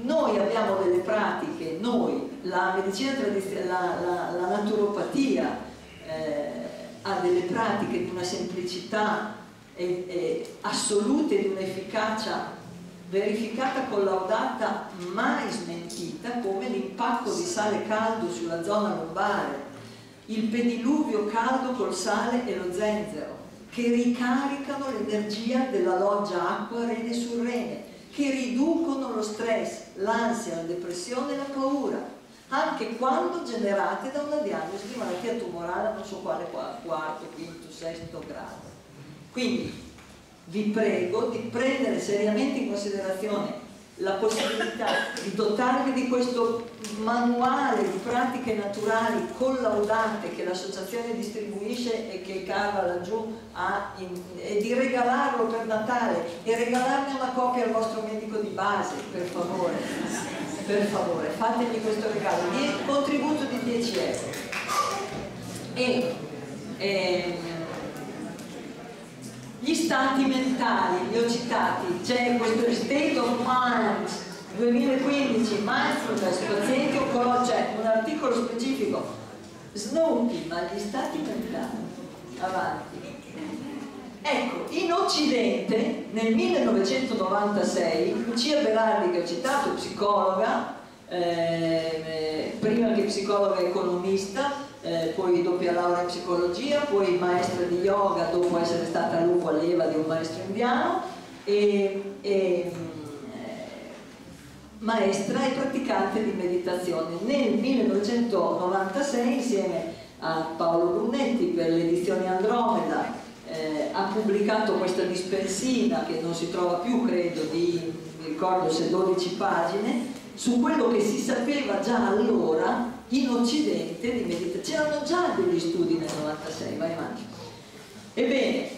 Noi abbiamo delle pratiche, noi, la medicina tradizionale, la, la, la naturopatia eh, ha delle pratiche di una semplicità eh, eh, assolute di un'efficacia verificata, collaudata, mai smentita, come l'impatto di sale caldo sulla zona lombare, il pediluvio caldo col sale e lo zenzero, che ricaricano l'energia della loggia acqua rene su rene, che riducono lo stress, l'ansia, la depressione e la paura, anche quando generate da una diagnosi di malattia tumorale, non so quale quarto, quinto, sesto grado. Quindi vi prego di prendere seriamente in considerazione la possibilità di dotarvi di questo manuale di pratiche naturali collaudate che l'associazione distribuisce e che Carla laggiù ha in, e di regalarlo per Natale e regalarne una copia al vostro medico di base per favore. Per favore fategli questo regalo. Di contributo di 10 euro. E, e gli stati mentali, li ho citati, c'è questo State of Mind 2015, Mindfulness, pazienti c'è un articolo specifico, Snoopy, ma gli stati mentali, avanti. Ecco, in Occidente nel 1996 Lucia Berardi che ho citato, psicologa, eh, prima che psicologa economista, eh, poi doppia laurea in psicologia, poi maestra di yoga dopo essere stata lupo alleva di un maestro indiano e, e eh, maestra e praticante di meditazione. Nel 1996 insieme a Paolo Brunetti per l'edizione Andromeda eh, ha pubblicato questa dispensina che non si trova più credo di, ricordo se 12 pagine su quello che si sapeva già allora in Occidente di meditazione. C'erano già degli studi nel 96, vai avanti. Ebbene,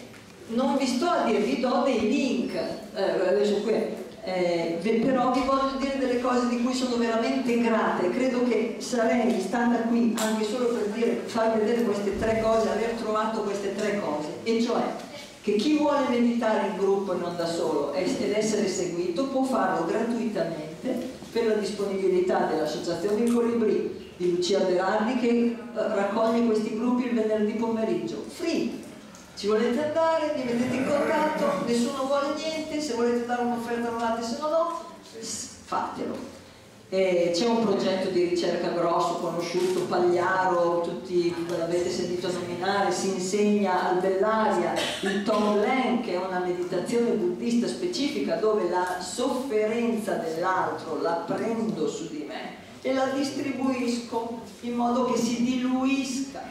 non vi sto a dire, vi do dei link, eh, qui, eh, però vi voglio dire delle cose di cui sono veramente grata e credo che sarei stata qui anche solo per dire, far vedere queste tre cose, aver trovato queste tre cose, e cioè che chi vuole meditare in gruppo e non da solo ed essere seguito può farlo gratuitamente per la disponibilità dell'Associazione Colibri di Lucia Berardi che eh, raccoglie questi gruppi il venerdì pomeriggio. Free! Ci volete andare, vi mettete in contatto, nessuno vuole niente, se volete dare un'offerta volate, se no no, fatelo. C'è un progetto di ricerca grosso, conosciuto, Pagliaro, tutti l'avete sentito nominare, si insegna al Bellaria il Tonglen, che è una meditazione buddista specifica dove la sofferenza dell'altro la prendo su di me e la distribuisco in modo che si diluisca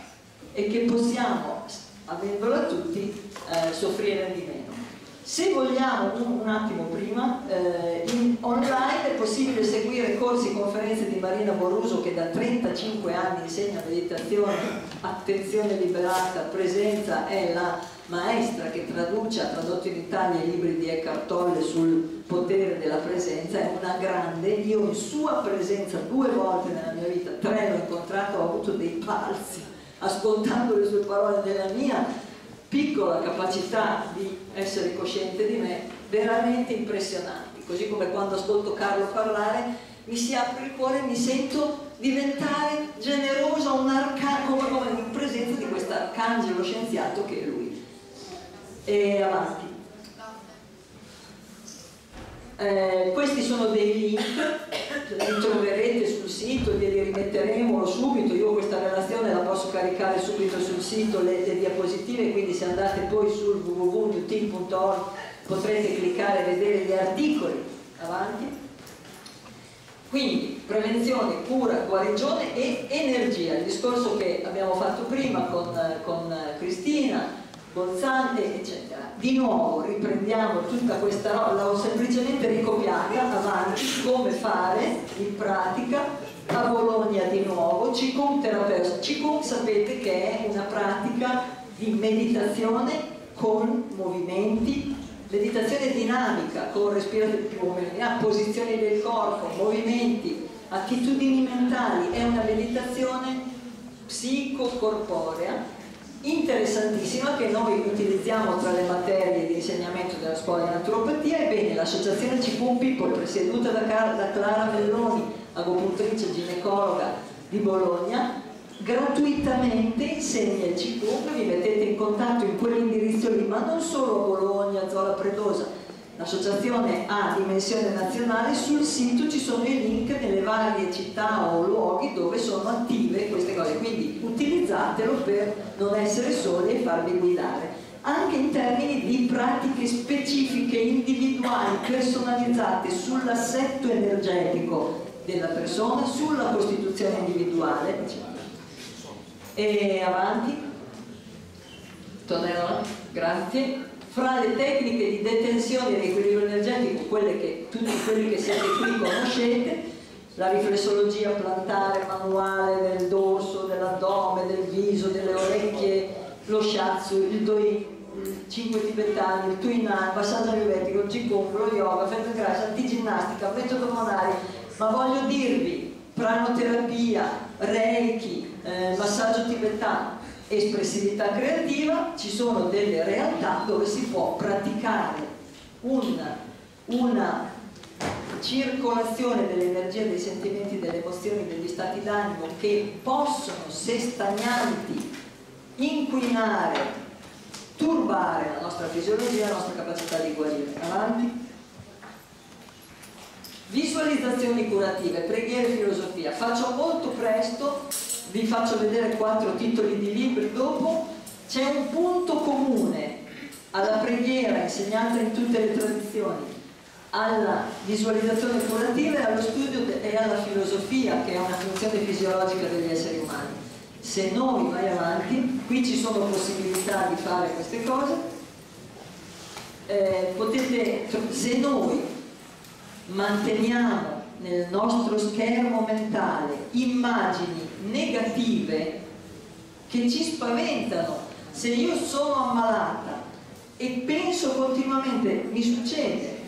e che possiamo, avendola tutti, eh, soffrire di meno. Se vogliamo, un, un attimo prima, eh, in, online è possibile seguire corsi e conferenze di Marina Boruso che da 35 anni insegna meditazione, attenzione liberata, presenza, è la maestra che traduce, ha tradotto in Italia i libri di Eckhart Tolle sul potere della presenza, è una grande, io in sua presenza due volte nella mia vita, tre l'ho incontrato, ho avuto dei palzi, ascoltando le sue parole nella mia piccola capacità di essere cosciente di me, veramente impressionanti, così come quando ascolto Carlo parlare mi si apre il cuore e mi sento diventare generosa, un arcangelo, come in presenza di questo arcangelo scienziato che è lui e avanti. Eh, questi sono dei link, li troverete sul sito, glieli rimetteremo subito, io questa relazione la posso caricare subito sul sito, le, le diapositive, quindi se andate poi sul www.util.org potrete cliccare e vedere gli articoli, avanti. Quindi prevenzione, cura, guarigione e energia, il discorso che abbiamo fatto prima con, con Cristina, Bolzante, eccetera. Di nuovo riprendiamo tutta questa roba, l'ho semplicemente ricopiata avanti, come fare in pratica a Bologna di nuovo, Qigong terapeuta. Qigong sapete che è una pratica di meditazione con movimenti, meditazione dinamica, con respirazione, posizioni del corpo, movimenti, attitudini mentali, è una meditazione psicocorporea interessantissima che noi utilizziamo tra le materie di insegnamento della scuola di naturopatia. Ebbene l'associazione Cipun People presieduta da, da Clara Melloni agopuntrice ginecologa di Bologna gratuitamente insegna il Cipun vi mettete in contatto in quell'indirizzo lì ma non solo a Bologna, Zola Predosa L'associazione ha dimensione nazionale, sul sito ci sono i link nelle varie città o luoghi dove sono attive queste cose, quindi utilizzatelo per non essere soli e farvi guidare. Anche in termini di pratiche specifiche, individuali, personalizzate sull'assetto energetico della persona, sulla costituzione individuale. E avanti. Tonella, grazie. Fra le tecniche di detenzione e equilibrio energetico, quelle che tutti quelli che siete qui conoscete, la riflessologia plantare manuale del dorso, dell'addome, del viso, delle orecchie, lo shiatsu, il doi, 5 tibetani, il tuinan, il massaggio ayurvedico, qigong, lo yoga, fetta grassa, antiginnastica, metodo monari, ma voglio dirvi, pranoterapia, reiki, eh, massaggio tibetano, espressività creativa, ci sono delle realtà dove si può praticare una, una circolazione dell'energia, dei sentimenti, delle emozioni, degli stati d'animo che possono, se stagnanti, inquinare, turbare la nostra fisiologia, la nostra capacità di guarire. Avanti. Visualizzazioni curative, preghiere e filosofia. Faccio molto presto vi faccio vedere quattro titoli di libri dopo, c'è un punto comune alla preghiera insegnata in tutte le tradizioni, alla visualizzazione curativa e allo studio e alla filosofia che è una funzione fisiologica degli esseri umani. Se noi vai avanti, qui ci sono possibilità di fare queste cose, eh, potete, se noi manteniamo nel nostro schermo mentale immagini negative che ci spaventano. Se io sono ammalata e penso continuamente, mi succede,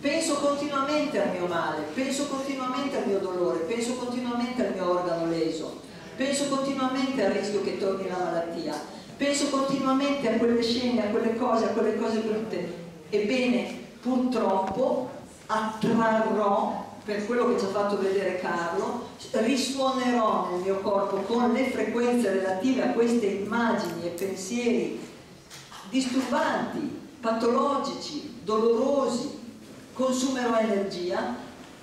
penso continuamente al mio male, penso continuamente al mio dolore, penso continuamente al mio organo leso, penso continuamente al rischio che torni la malattia, penso continuamente a quelle scene, a quelle cose, a quelle cose brutte. Ebbene, purtroppo attrarrò per quello che ci ha fatto vedere Carlo, risuonerò nel mio corpo con le frequenze relative a queste immagini e pensieri disturbanti, patologici, dolorosi, consumerò energia,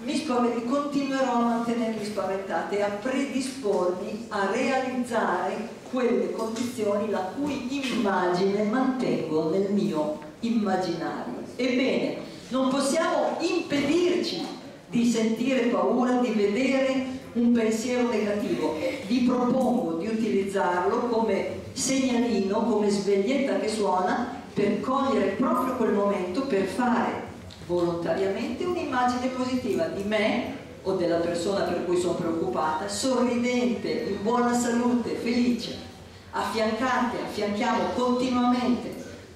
mi continuerò a mantenermi spaventate e a predispormi a realizzare quelle condizioni la cui immagine mantengo nel mio immaginario. Ebbene, non possiamo impedirci di sentire paura, di vedere un pensiero negativo. Vi propongo di utilizzarlo come segnalino, come sveglietta che suona per cogliere proprio quel momento per fare volontariamente un'immagine positiva di me o della persona per cui sono preoccupata, sorridente, in buona salute, felice. Affiancate, affianchiamo continuamente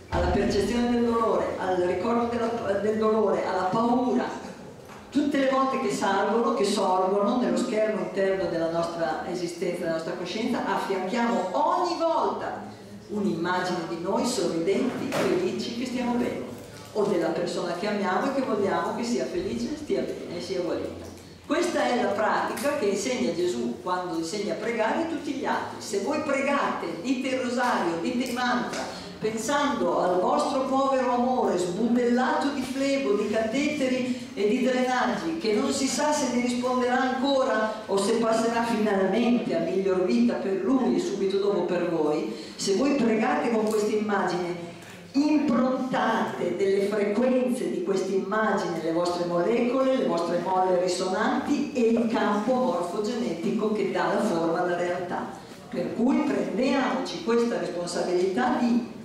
alla percezione del dolore, al ricordo della, del dolore, alla paura, tutte le volte che salgono, che sorgono nello schermo interno della nostra esistenza, della nostra coscienza, affianchiamo ogni volta un'immagine di noi sorridenti, felici, che stiamo bene, o della persona che amiamo e che vogliamo che sia felice, stia bene e sia guarita. Questa è la pratica che insegna Gesù quando insegna a pregare a tutti gli altri. Se voi pregate, dite il rosario, dite il mantra, pensando al vostro povero amore sbudellato di flebo, di cateteri e di drenaggi, che non si sa se ne risponderà ancora o se passerà finalmente a miglior vita per lui e subito dopo per voi, se voi pregate con questa immagine, improntate delle frequenze di questa immagine le vostre molecole, le vostre molle risonanti e il campo morfogenetico che dà la forma alla realtà. Per cui prendiamoci questa responsabilità di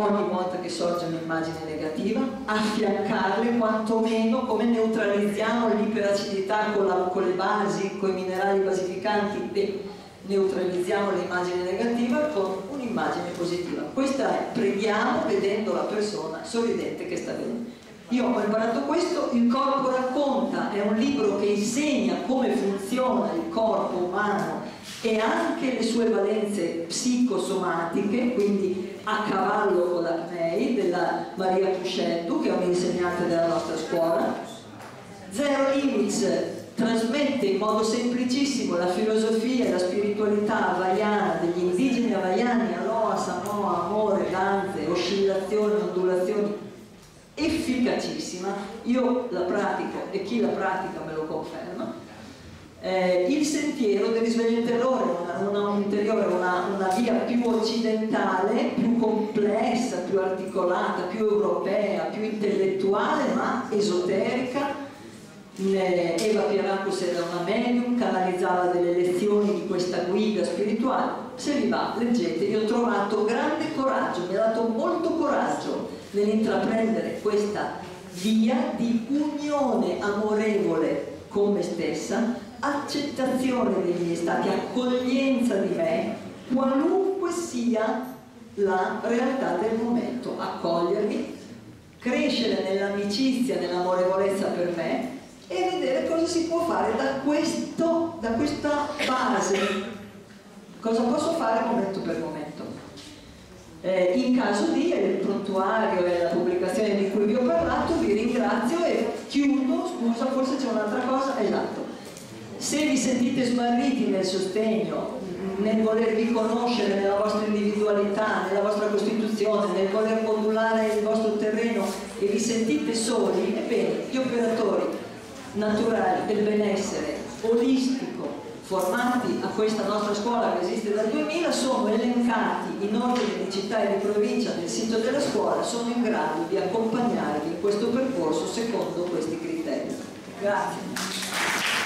ogni volta che sorge un'immagine negativa, affiancarle quantomeno come neutralizziamo l'iperacidità con, con, le basi, con i minerali basificanti e neutralizziamo l'immagine negativa con un'immagine positiva. Questa è preghiamo vedendo la persona sorridente che sta bene. Io ho imparato questo, il corpo racconta, è un libro che insegna come funziona il corpo umano e anche le sue valenze psicosomatiche, quindi a cavallo con la CNEI della Maria Puscetto, che è un'insegnante della nostra scuola. Zero Limits trasmette in modo semplicissimo la filosofia e la spiritualità havaiana degli indigeni havaiani, Aloha, Samoa, amore, danze, oscillazioni, ondulazioni, efficacissima. Io la pratico e chi la pratica me lo conferma eh, il sentiero del risveglio interiore, una, una, un interiore, una, una, via più occidentale, più complessa, più articolata, più europea, più intellettuale, ma esoterica. Eh, Eva Pieracus era una medium, canalizzava delle lezioni di questa guida spirituale. Se vi va, leggete, io ho trovato grande coraggio, mi ha dato molto coraggio nell'intraprendere questa via di unione amorevole con me stessa, accettazione miei stati, accoglienza di me, qualunque sia la realtà del momento, accogliermi, crescere nell'amicizia, nell'amorevolezza per me e vedere cosa si può fare da, questo, da questa base, cosa posso fare momento per momento. Eh, in caso di il prontuario e la pubblicazione di cui vi ho parlato, vi ringrazio e chiudo, scusa, forse c'è un'altra cosa, esatto. Se vi sentite smarriti nel sostegno, nel volervi conoscere nella vostra individualità, nella vostra costituzione, nel voler modulare il vostro terreno e vi sentite soli, ebbene, gli operatori naturali del benessere olistico formati a questa nostra scuola che esiste dal 2000 sono elencati in ordine di città e di provincia nel sito della scuola, sono in grado di accompagnarvi in questo percorso secondo questi criteri. Grazie.